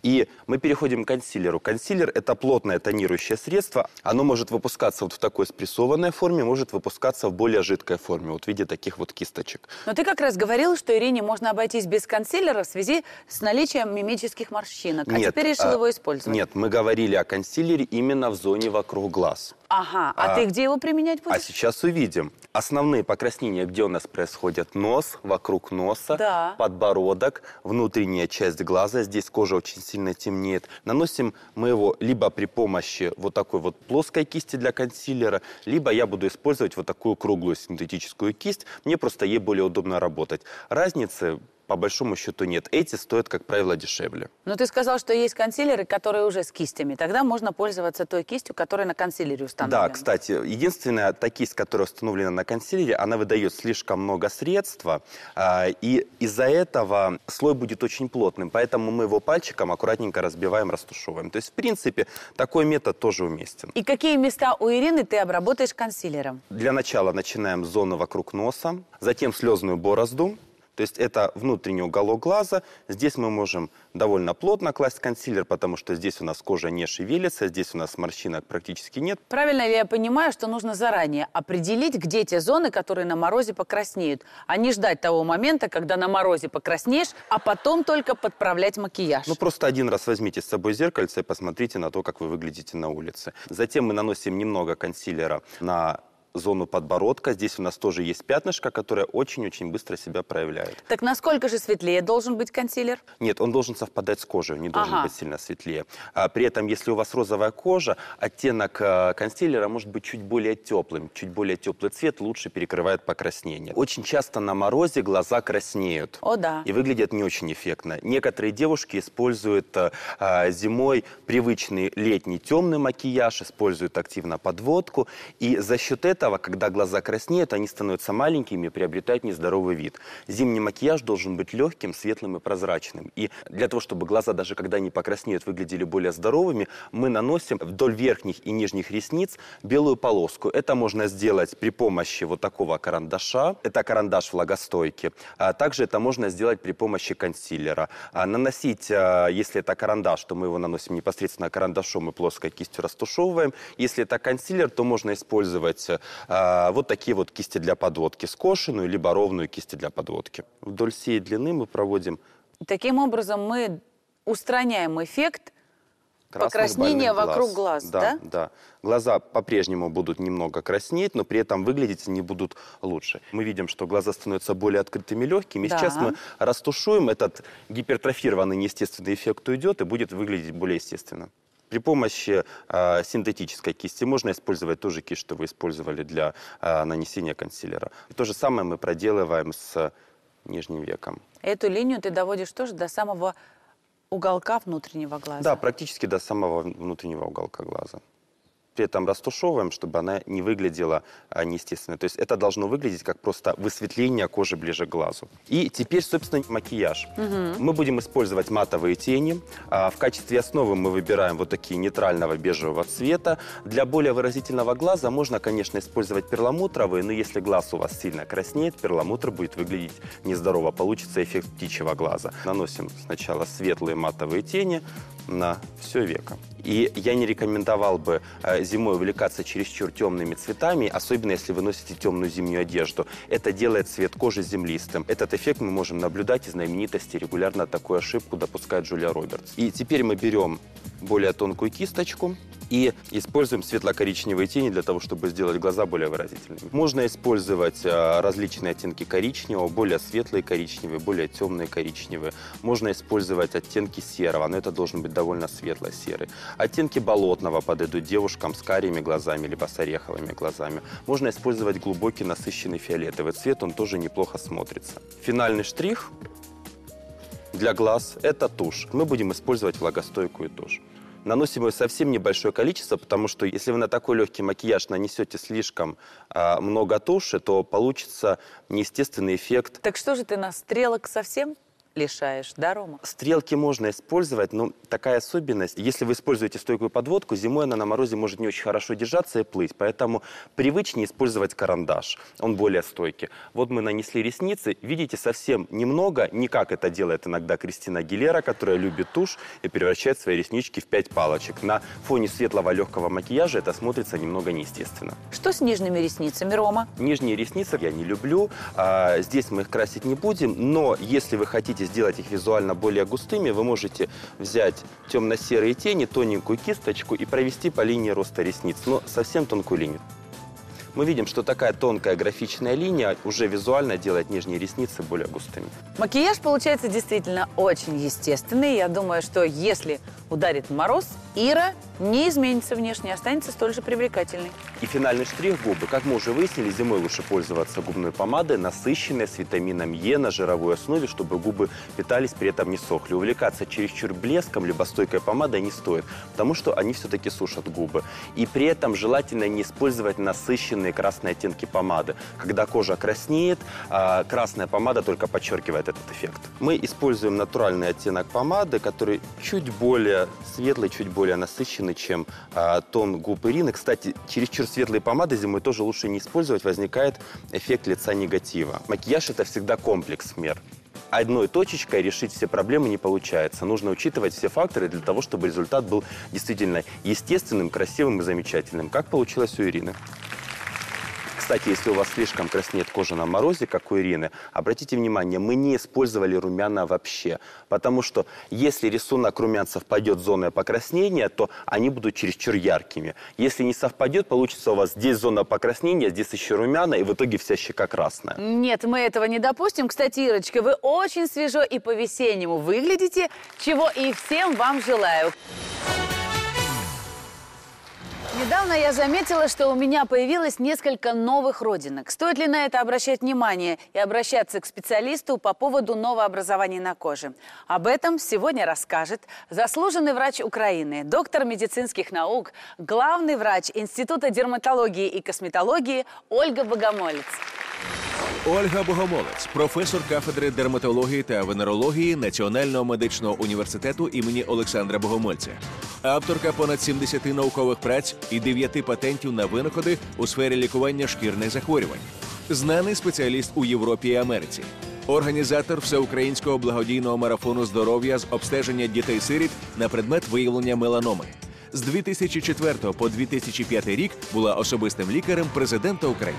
И мы переходим к консилеру. Консилер – это плотное тонирующее средство. Оно может выпускаться вот в такой спрессованной форме, может выпускаться в более жидкой форме, вот в виде таких вот кисточек. Но ты как раз говорил, что Ирине можно обойтись без консилера в связи с наличием мимических морщинок. А теперь решил а, его использовать. Нет, мы говорили о консилере именно в зоне вокруг глаз. Ага, а, А- ты где его применять будешь? А сейчас увидим. Основные покраснения, где у нас происходят нос, вокруг носа, Да. подбородок, внутренняя часть глаза. Здесь кожа очень сильно темнеет. Наносим мы его либо при помощи вот такой вот плоской кисти для консилера, либо я буду использовать вот такую круглую синтетическую кисть. Мне просто ей более удобно работать. Разницы по большому счету нет. Эти стоят, как правило, дешевле. Но ты сказал, что есть консилеры, которые уже с кистями. Тогда можно пользоваться той кистью, которая на консилере установлена. Да, кстати, единственная та кисть, которая установлена на консилере, она выдает слишком много средства, а, и из-за этого слой будет очень плотным, поэтому мы его пальчиком аккуратненько разбиваем, растушевываем. То есть, в принципе, такой метод тоже уместен. И какие места у Ирины ты обработаешь консилером? Для начала начинаем с зоны вокруг носа, затем слезную борозду, то есть это внутренний уголок глаза. Здесь мы можем довольно плотно класть консилер, потому что здесь у нас кожа не шевелится, здесь у нас морщинок практически нет. Правильно ли я понимаю, что нужно заранее определить, где те зоны, которые на морозе покраснеют, а не ждать того момента, когда на морозе покраснеешь, а потом только подправлять макияж? Ну, просто один раз возьмите с собой зеркальце и посмотрите на то, как вы выглядите на улице. Затем мы наносим немного консилера на зону подбородка. Здесь у нас тоже есть пятнышко, которое очень-очень быстро себя проявляет. Так насколько же светлее должен быть консилер? Нет, он должен совпадать с кожей, не должен Ага. быть сильно светлее. А при этом, если у вас розовая кожа, оттенок э, консилера может быть чуть более теплым. Чуть более теплый цвет лучше перекрывает покраснение. Очень часто на морозе глаза краснеют. О, да. И выглядят не очень эффектно. Некоторые девушки используют э, а, зимой привычный летний темный макияж, используют активно подводку. И за счет этого этого, когда глаза краснеют, они становятся маленькими и приобретают нездоровый вид. Зимний макияж должен быть легким, светлым и прозрачным. И для того, чтобы глаза, даже когда они покраснеют, выглядели более здоровыми, мы наносим вдоль верхних и нижних ресниц белую полоску. Это можно сделать при помощи вот такого карандаша. Это карандаш влагостойкий. А также это можно сделать при помощи консилера. А наносить, а, если это карандаш, то мы его наносим непосредственно карандашом и плоской кистью растушевываем. Если это консилер, то можно использовать а, вот такие вот кисти для подводки, скошенную, либо ровную кисти для подводки. Вдоль всей длины мы проводим... Таким образом мы устраняем эффект покраснения глаз. вокруг глаз, да? Да, да. Глаза по-прежнему будут немного краснеть, но при этом выглядеть они будут лучше. Мы видим, что глаза становятся более открытыми, легкими. Да. Сейчас мы растушуем, этот гипертрофированный неестественный эффект уйдет и будет выглядеть более естественно. При помощи э, синтетической кисти можно использовать ту же кисть, что вы использовали для э, нанесения консилера. И то же самое мы проделываем с нижним веком. Эту линию ты доводишь тоже до самого уголка внутреннего глаза. Да, практически до самого внутреннего уголка глаза. При этом растушевываем, чтобы она не выглядела а, неестественно. То есть это должно выглядеть как просто высветление кожи ближе к глазу. И теперь, собственно, макияж. Мгм. Мы будем использовать матовые тени. А, В качестве основы мы выбираем вот такие нейтрального бежевого цвета. Для более выразительного глаза можно, конечно, использовать перламутровые, но если глаз у вас сильно краснеет, перламутр будет выглядеть нездорово. Получится эффект птичьего глаза. Наносим сначала светлые матовые тени на все веко. И я не рекомендовал бы э, зимой увлекаться чересчур темными цветами, особенно если вы носите темную зимнюю одежду. Это делает цвет кожи землистым. Этот эффект мы можем наблюдать из знаменитости. Регулярно такую ошибку допускает Джулия Робертс. И теперь мы берем более тонкую кисточку и используем светло-коричневые тени для того, чтобы сделать глаза более выразительными. Можно использовать э, различные оттенки коричневого, более светлые коричневые, более темные коричневые. Можно использовать оттенки серого, но это должен быть довольно светло-серый. Оттенки болотного подойдут девушкам с карими глазами, либо с ореховыми глазами. Можно использовать глубокий насыщенный фиолетовый цвет, он тоже неплохо смотрится. Финальный штрих для глаз – это тушь. Мы будем использовать влагостойкую тушь. Наносим ее совсем небольшое количество, потому что если вы на такой легкий макияж нанесете слишком а, много туши, то получится неестественный эффект. Так что же ты нас стрелок совсем лишаешь, да, Рома? Стрелки можно использовать, но такая особенность, если вы используете стойкую подводку, зимой она на морозе может не очень хорошо держаться и плыть, поэтому привычнее использовать карандаш, он более стойкий. Вот мы нанесли ресницы, видите, совсем немного, не как это делает иногда Кристина Гилера, которая любит тушь и превращает свои реснички в пять палочек. На фоне светлого легкого макияжа это смотрится немного неестественно. Что с нижними ресницами, Рома? Нижние ресницы я не люблю. А, здесь мы их красить не будем, но если вы хотите сделать их визуально более густыми, вы можете взять темно-серые тени, тоненькую кисточку и провести по линии роста ресниц, но совсем тонкую линию. Мы видим, что такая тонкая графичная линия уже визуально делает нижние ресницы более густыми. Макияж получается действительно очень естественный. Я думаю, что если ударит мороз, Ира не изменится внешне, останется столь же привлекательной. И финальный штрих губы. Как мы уже выяснили, зимой лучше пользоваться губной помадой, насыщенной с витамином Е на жировой основе, чтобы губы питались, при этом не сохли. Увлекаться чересчур блеском либо стойкой помадой не стоит, потому что они все-таки сушат губы. И при этом желательно не использовать насыщенные красные оттенки помады. Когда кожа краснеет, а, красная помада только подчеркивает этот эффект. Мы используем натуральный оттенок помады, который чуть более светлый, чуть более насыщенный, чем а, тон губ Ирины. Кстати, чересчур светлые помады зимой тоже лучше не использовать, возникает эффект лица негатива. Макияж – это всегда комплекс мер. Одной точечкой решить все проблемы не получается. Нужно учитывать все факторы для того, чтобы результат был действительно естественным, красивым и замечательным, как получилось у Ирины. Кстати, если у вас слишком краснеет кожа на морозе, как у Ирины, обратите внимание, мы не использовали румяна вообще. Потому что если рисунок румян совпадет с зоной покраснения, то они будут чересчур яркими. Если не совпадет, получится у вас здесь зона покраснения, здесь еще румяна, и в итоге вся щека красная. Нет, мы этого не допустим. Кстати, Ирочка, вы очень свежо и по-весеннему выглядите, чего и всем вам желаю. Недавно я заметила, что у меня появилось несколько новых родинок. Стоит ли на это обращать внимание и обращаться к специалисту по поводу новообразований на коже? Об этом сегодня расскажет заслуженный врач Украины, доктор медицинских наук, главный врач Института дерматологии и косметологии Ольга Богомолец. Ольга Богомолець, професор кафедри дерматології та венерології Національного медичного університету імені Олександра Богомольця, авторка понад 70 наукових праць і 9 патентів на винаходи у сфері лікування шкірних захворювань, знаний спеціаліст у Європі і Америці. Організатор всеукраїнського благодійного марафону здоров'я з обстеження дітей-сиріт на предмет виявлення меланоми. З 2004 по 2005 рік була особистим лікарем президента України.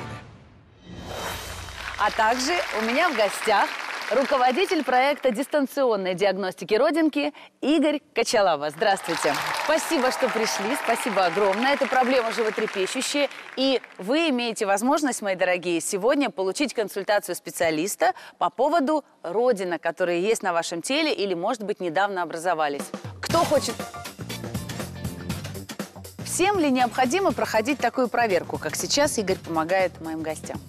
А также у меня в гостях руководитель проекта дистанционной диагностики родинки Игорь Качалава. Здравствуйте. Спасибо, что пришли. Спасибо огромное. Это проблема животрепещущая. И вы имеете возможность, мои дорогие, сегодня получить консультацию специалиста по поводу родинок, которые есть на вашем теле или, может быть, недавно образовались. Кто хочет Всем ли необходимо проходить такую проверку, как сейчас Игорь помогает моим гостям?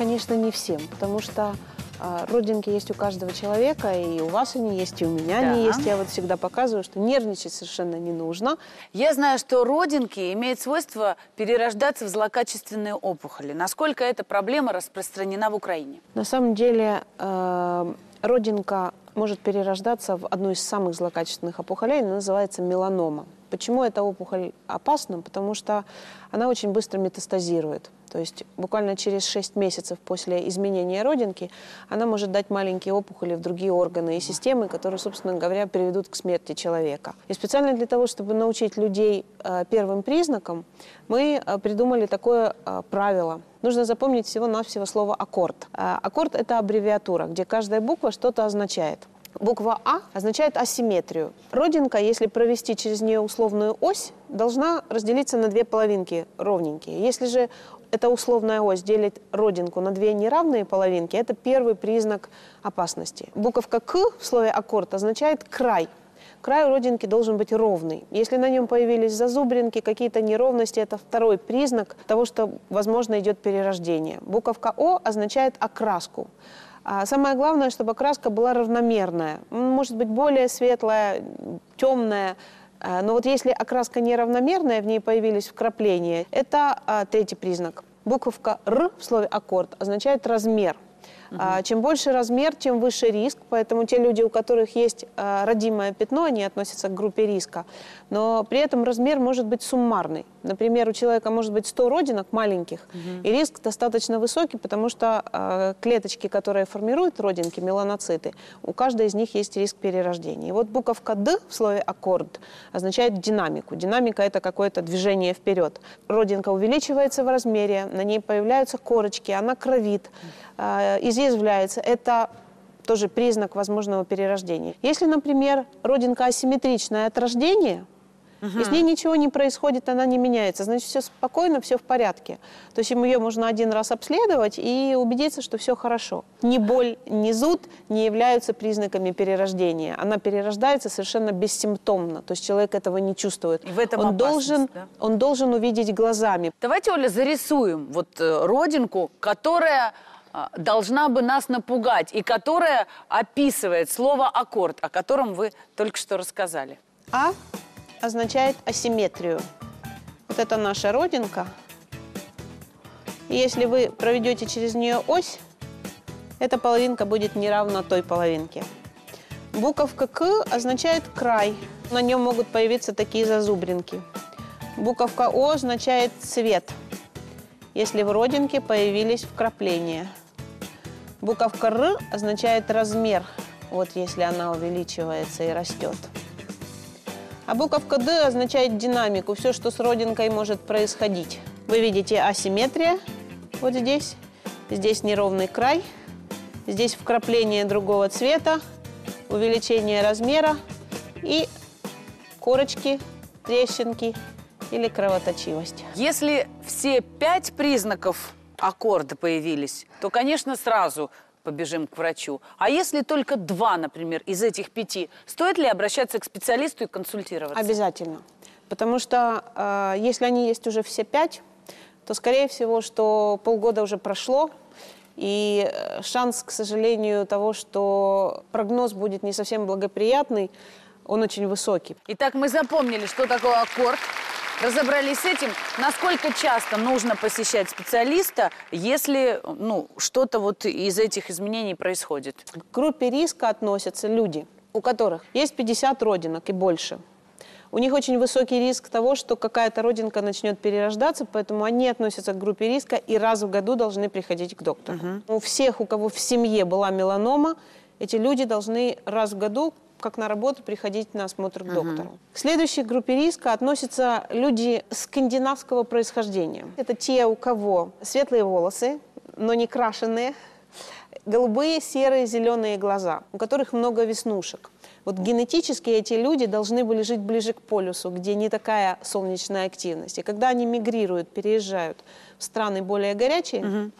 Конечно, не всем, потому что а, родинки есть у каждого человека, и у вас они есть, и у меня Да. они есть. Я вот всегда показываю, что нервничать совершенно не нужно. Я знаю, что родинки имеют свойство перерождаться в злокачественные опухоли. Насколько эта проблема распространена в Украине? На самом деле э, родинка может перерождаться в одну из самых злокачественных опухолей, она называется меланома. Почему эта опухоль опасна? Потому что она очень быстро метастазирует. То есть буквально через 6 месяцев после изменения родинки она может дать маленькие опухоли в другие органы и системы, которые, собственно говоря, приведут к смерти человека. И специально для того, чтобы научить людей э, первым признакам, мы э, придумали такое э, правило. Нужно запомнить всего-навсего слово «аккорд». Аккорд – это аббревиатура, где каждая буква что-то означает. Буква А означает асимметрию. Родинка, если провести через нее условную ось, должна разделиться на две половинки ровненькие. Если же эта условная ось делит родинку на две неравные половинки, это первый признак опасности. Буковка К в слове аккорд означает край. Край родинки должен быть ровный. Если на нем появились зазубринки, какие-то неровности, это второй признак того, что, возможно, идет перерождение. Буковка О означает окраску. А самое главное, чтобы окраска была равномерная. Может быть более светлая, темная. А, Но вот если окраска неравномерная, в ней появились вкрапления, это а, третий признак. Буковка Р в слове аккорд означает размер. А, Чем больше размер, тем выше риск. Поэтому те люди, у которых есть а, родимое пятно, они относятся к группе риска. Но при этом размер может быть суммарный. Например, у человека может быть 100 родинок маленьких, и риск достаточно высокий, потому что а, клеточки, которые формируют родинки, меланоциты, у каждой из них есть риск перерождения. И вот буковка «Д» в слове «аккорд» означает динамику. Динамика – это какое-то движение вперед. Родинка увеличивается в размере, на ней появляются корочки, она кровит, а, изъязвляется. Это тоже признак возможного перерождения. Если, например, родинка асимметричная от рождения, и с ней ничего не происходит, она не меняется, значит, все спокойно, все в порядке. То есть ее можно один раз обследовать и убедиться, что все хорошо. Ни боль, ни зуд не являются признаками перерождения. Она перерождается совершенно бессимптомно, то есть человек этого не чувствует. И в этом он, должен, да? он должен увидеть глазами. Давайте, Оля, зарисуем вот э, родинку, которая а, должна бы нас напугать и которая описывает слово «аккорд», о котором вы только что рассказали. А означает асимметрию. Вот это наша родинка. И если вы проведете через нее ось, эта половинка будет неравна той половинке. Буковка К означает край. На нем могут появиться такие зазубринки. Буковка О означает цвет, если в родинке появились вкрапления. Буковка Р означает размер, вот если она увеличивается и растет. А буковка «Д» означает динамику, все, что с родинкой может происходить. Вы видите асимметрия вот здесь, здесь неровный край, здесь вкрапление другого цвета, увеличение размера и корочки, трещинки или кровоточивость. Если все пять признаков аккорда появились, то, конечно, сразу побежим к врачу. А если только два, например, из этих пяти, стоит ли обращаться к специалисту и консультироваться? Обязательно. Потому что э, если они есть уже все пять, то, скорее всего, что полгода уже прошло, и э, шанс, к сожалению, того, что прогноз будет не совсем благоприятный, он очень высокий. Итак, мы запомнили, что такое аккорд, разобрались с этим. Насколько часто нужно посещать специалиста, если ну, что-то вот из этих изменений происходит? К группе риска относятся люди, у которых есть 50 родинок и больше – у них очень высокий риск того, что какая-то родинка начнет перерождаться, поэтому они относятся к группе риска и раз в году должны приходить к доктору. Угу. У всех, у кого в семье была меланома, эти люди должны раз в году как на работу приходить на осмотр к угу. доктору. К следующей группе риска относятся люди скандинавского происхождения. Это те, у кого светлые волосы, но не крашеные, голубые, серые, зеленые глаза, у которых много веснушек. Вот генетически эти люди должны были жить ближе к полюсу, где не такая солнечная активность. И когда они мигрируют, переезжают в страны более горячие, угу.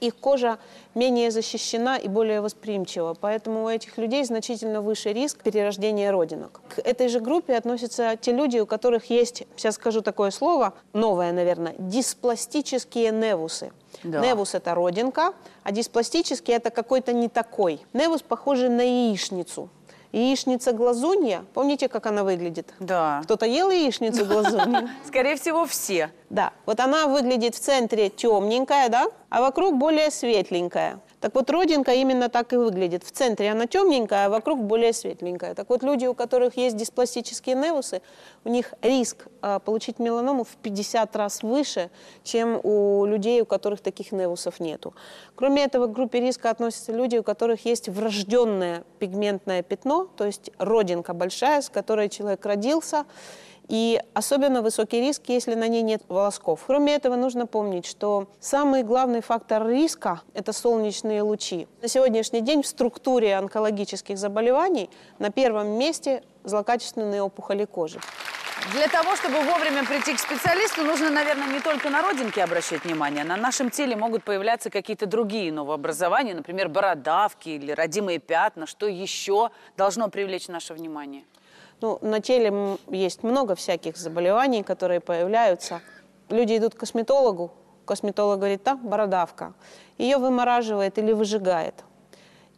Их кожа менее защищена и более восприимчива. Поэтому у этих людей значительно выше риск перерождения родинок. К этой же группе относятся те люди, у которых есть, сейчас скажу такое слово, новое, наверное, диспластические невусы. Да. Невус – это родинка, а диспластический – это какой-то не такой. Невус похожий на яичницу. Яичница глазунья, помните, как она выглядит? Да. Кто-то ел яичницу глазунью? [LAUGHS] Скорее всего, все. Да. Вот она выглядит в центре темненькая, да, а вокруг более светленькая. Так вот, родинка именно так и выглядит. В центре она темненькая, а вокруг более светленькая. Так вот, люди, у которых есть диспластические невусы, у них риск э, получить меланому в 50 раз выше, чем у людей, у которых таких невусов нету. Кроме этого, к группе риска относятся люди, у которых есть врожденное пигментное пятно, то есть родинка большая, с которой человек родился, и особенно высокий риск, если на ней нет волосков. Кроме этого, нужно помнить, что самый главный фактор риска – это солнечные лучи. На сегодняшний день в структуре онкологических заболеваний на первом месте злокачественные опухоли кожи. Для того, чтобы вовремя прийти к специалисту, нужно, наверное, не только на родинки обращать внимание. На нашем теле могут появляться какие-то другие новообразования, например, бородавки или родимые пятна. Что еще должно привлечь наше внимание? Ну, на теле есть много всяких заболеваний, которые появляются. Люди идут к косметологу, косметолог говорит, так, бородавка. Ее вымораживает или выжигает.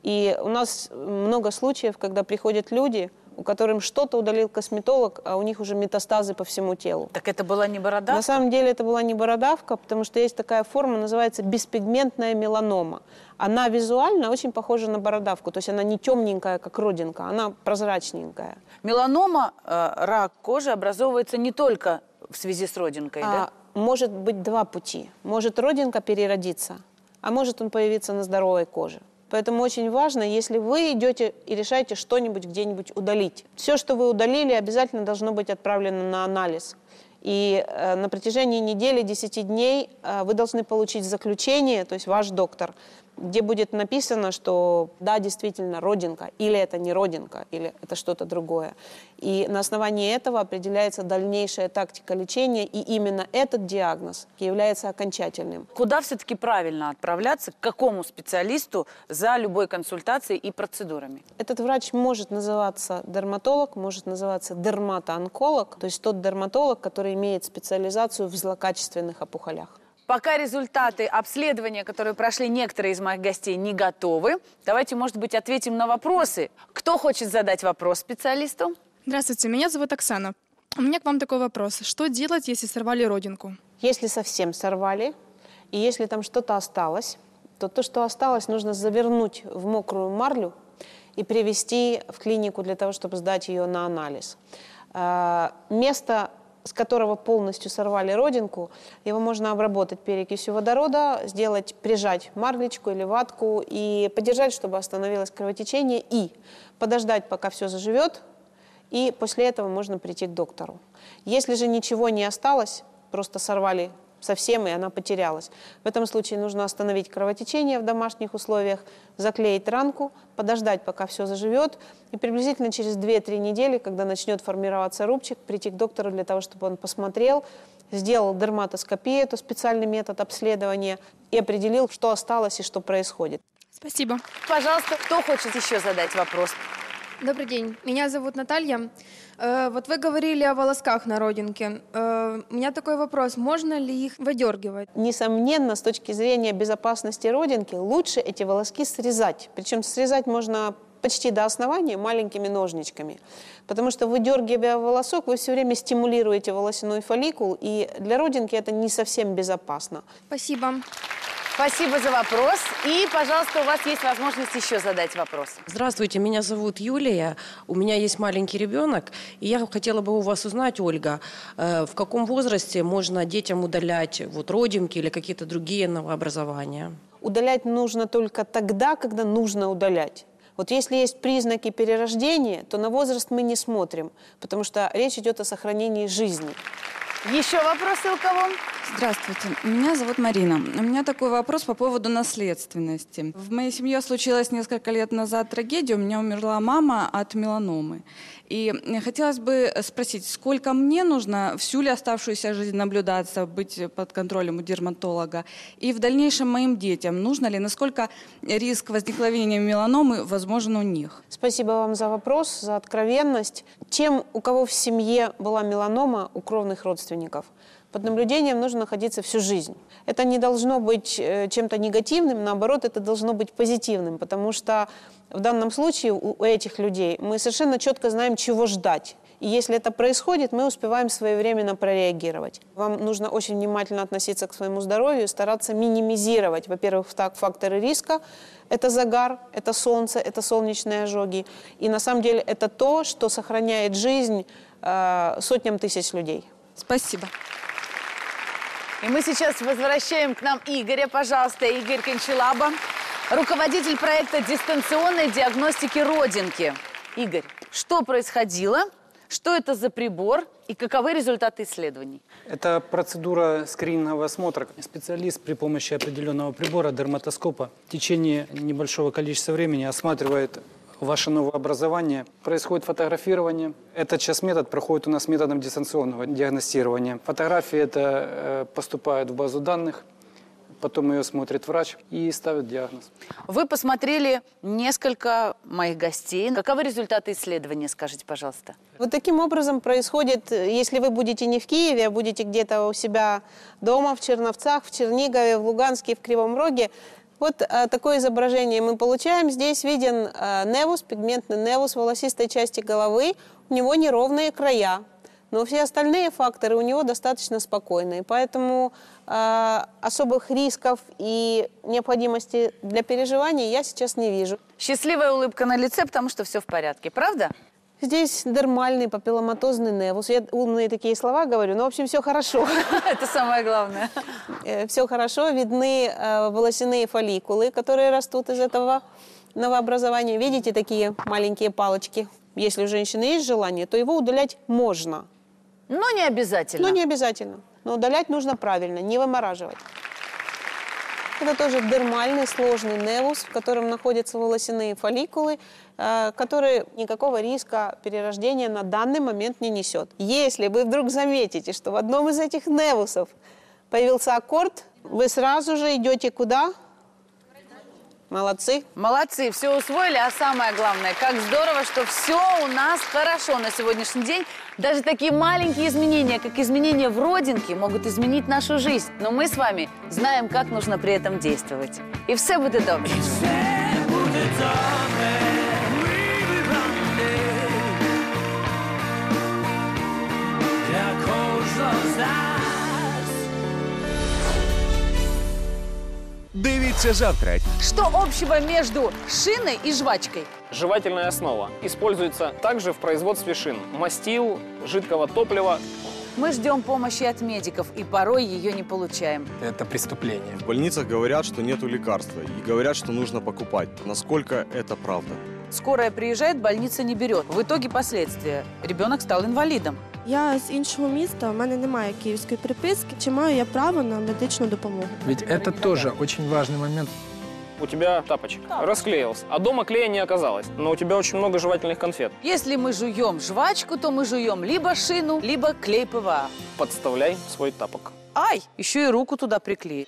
И у нас много случаев, когда приходят люди – у которым что-то удалил косметолог, а у них уже метастазы по всему телу. Так это была не бородавка? На самом деле это была не бородавка, потому что есть такая форма, называется беспигментная меланома. Она визуально очень похожа на бородавку, то есть она не темненькая, как родинка, она прозрачненькая. Меланома, э, рак кожи, образовывается не только в связи с родинкой, а, да? Может быть два пути. Может родинка переродиться, а может он появиться на здоровой коже. Поэтому очень важно, если вы идете и решаете что-нибудь где-нибудь удалить. Все, что вы удалили, обязательно должно быть отправлено на анализ. И э, на протяжении недели, 10 дней э, вы должны получить заключение, то есть ваш доктор, где будет написано, что да, действительно, родинка, или это не родинка, или это что-то другое. И на основании этого определяется дальнейшая тактика лечения, и именно этот диагноз является окончательным. Куда все-таки правильно отправляться, к какому специалисту за любой консультацией и процедурами? Этот врач может называться дерматолог, может называться дерматоонколог, то есть тот дерматолог, который имеет специализацию в злокачественных опухолях. Пока результаты обследования, которые прошли некоторые из моих гостей, не готовы, давайте, может быть, ответим на вопросы. Кто хочет задать вопрос специалисту? Здравствуйте, меня зовут Оксана. У меня к вам такой вопрос. Что делать, если сорвали родинку? Если совсем сорвали, и если там что-то осталось, то то, что осталось, нужно завернуть в мокрую марлю и привести в клинику для того, чтобы сдать ее на анализ. А, место с которого полностью сорвали родинку, его можно обработать перекисью водорода, сделать, прижать марлечку или ватку и подержать, чтобы остановилось кровотечение, и подождать, пока все заживет, и после этого можно прийти к доктору. Если же ничего не осталось, просто сорвали совсем, и она потерялась. В этом случае нужно остановить кровотечение в домашних условиях, заклеить ранку, подождать, пока все заживет, и приблизительно через 2-3 недели, когда начнет формироваться рубчик, прийти к доктору для того, чтобы он посмотрел, сделал дерматоскопию, это специальный метод обследования, и определил, что осталось и что происходит. Спасибо. Пожалуйста, кто хочет еще задать вопрос? Добрый день, меня зовут Наталья. Э, вот вы говорили о волосках на родинке. Э, у меня такой вопрос, можно ли их выдергивать? Несомненно, с точки зрения безопасности родинки, лучше эти волоски срезать. Причем срезать можно почти до основания маленькими ножничками. Потому что выдергивая волосок, вы все время стимулируете волосяной фолликул, и для родинки это не совсем безопасно. Спасибо. Спасибо за вопрос. И, пожалуйста, у вас есть возможность еще задать вопрос. Здравствуйте, меня зовут Юлия. У меня есть маленький ребенок. И я хотела бы у вас узнать, Ольга, э, в каком возрасте можно детям удалять вот родинки или какие-то другие новообразования? Удалять нужно только тогда, когда нужно удалять. Вот если есть признаки перерождения, то на возраст мы не смотрим, потому что речь идет о сохранении жизни. Еще вопросы у кого? Здравствуйте, меня зовут Марина. У меня такой вопрос по поводу наследственности. В моей семье случилась несколько лет назад трагедия. У меня умерла мама от меланомы. И хотелось бы спросить, сколько мне нужно всю ли оставшуюся жизнь наблюдаться, быть под контролем у дерматолога? И в дальнейшем моим детям нужно ли, насколько риск возникновения меланомы возможен у них? Спасибо вам за вопрос, за откровенность. Тем, у кого в семье была меланома у кровных родственников, под наблюдением нужно находиться всю жизнь. Это не должно быть э, чем-то негативным, наоборот, это должно быть позитивным, потому что в данном случае у этих людей мы совершенно четко знаем, чего ждать. И если это происходит, мы успеваем своевременно прореагировать. Вам нужно очень внимательно относиться к своему здоровью, стараться минимизировать, во-первых, факторы риска. Это загар, это солнце, это солнечные ожоги. И на самом деле это то, что сохраняет жизнь э, сотням тысяч людей. Спасибо. И мы сейчас возвращаем к нам Игоря. Пожалуйста, Игорь Кончелаба, руководитель проекта дистанционной диагностики родинки. Игорь, что происходило? Что это за прибор и каковы результаты исследований? Это процедура скринингового осмотра. Специалист при помощи определенного прибора, дерматоскопа, в течение небольшого количества времени осматривает ваше новое образование. Происходит фотографирование. Этот сейчас метод проходит у нас методом дистанционного диагностирования. Фотографии это э, поступают в базу данных, потом ее смотрит врач и ставит диагноз. Вы посмотрели несколько моих гостей. Каковы результаты исследования, скажите, пожалуйста? Вот таким образом происходит, если вы будете не в Киеве, а будете где-то у себя дома, в Черновцах, в Чернигове, в Луганске, в Кривом Роге, вот а, такое изображение мы получаем. Здесь виден а, невус, пигментный невус волосистой части головы. У него неровные края. Но все остальные факторы у него достаточно спокойные. Поэтому э, особых рисков и необходимости для переживаний я сейчас не вижу. Счастливая улыбка на лице, потому что все в порядке, правда? Здесь дермальный папилломатозный невус. Я умные такие слова говорю, но, в общем, все хорошо. [LAUGHS] Это самое главное. Э, все хорошо. Видны э, волосяные фолликулы, которые растут из этого новообразования. Видите такие маленькие палочки? Если у женщины есть желание, то его удалять можно. Но не обязательно. Но не обязательно. Но удалять нужно правильно, не вымораживать. Это тоже дермальный сложный невус, в котором находятся волосяные фолликулы, который никакого риска перерождения на данный момент не несет. Если вы вдруг заметите, что в одном из этих невусов появился аккорд, вы сразу же идете куда? Молодцы. Молодцы, все усвоили, а самое главное, как здорово, что все у нас хорошо на сегодняшний день. Даже такие маленькие изменения, как изменения в родинке, могут изменить нашу жизнь. Но мы с вами знаем, как нужно при этом действовать. И все будет добре. Дивіться завтра. Что общего между шиной и жвачкой? Жевательная основа используется также в производстве шин, мастил, жидкого топлива. Мы ждем помощи от медиков и порой ее не получаем. Это преступление. В больницах говорят, что нету лекарства и говорят, что нужно покупать. Насколько это правда? Скорая приезжает, больница не берет. В итоге последствия. Ребенок стал инвалидом. Я з іншого міста, у мене немає київської приписки. Чи маю я право на медичну допомогу? Ведь это тоже очень важный момент. У тебя тапочек расклеился, а дома клея не оказалось. Но у тебя очень много жевательных конфет. Если мы жуем жвачку, то мы жуем либо шину, либо клей ПВА. Подставляй свой тапок. Ай, еще и руку туда приклеить.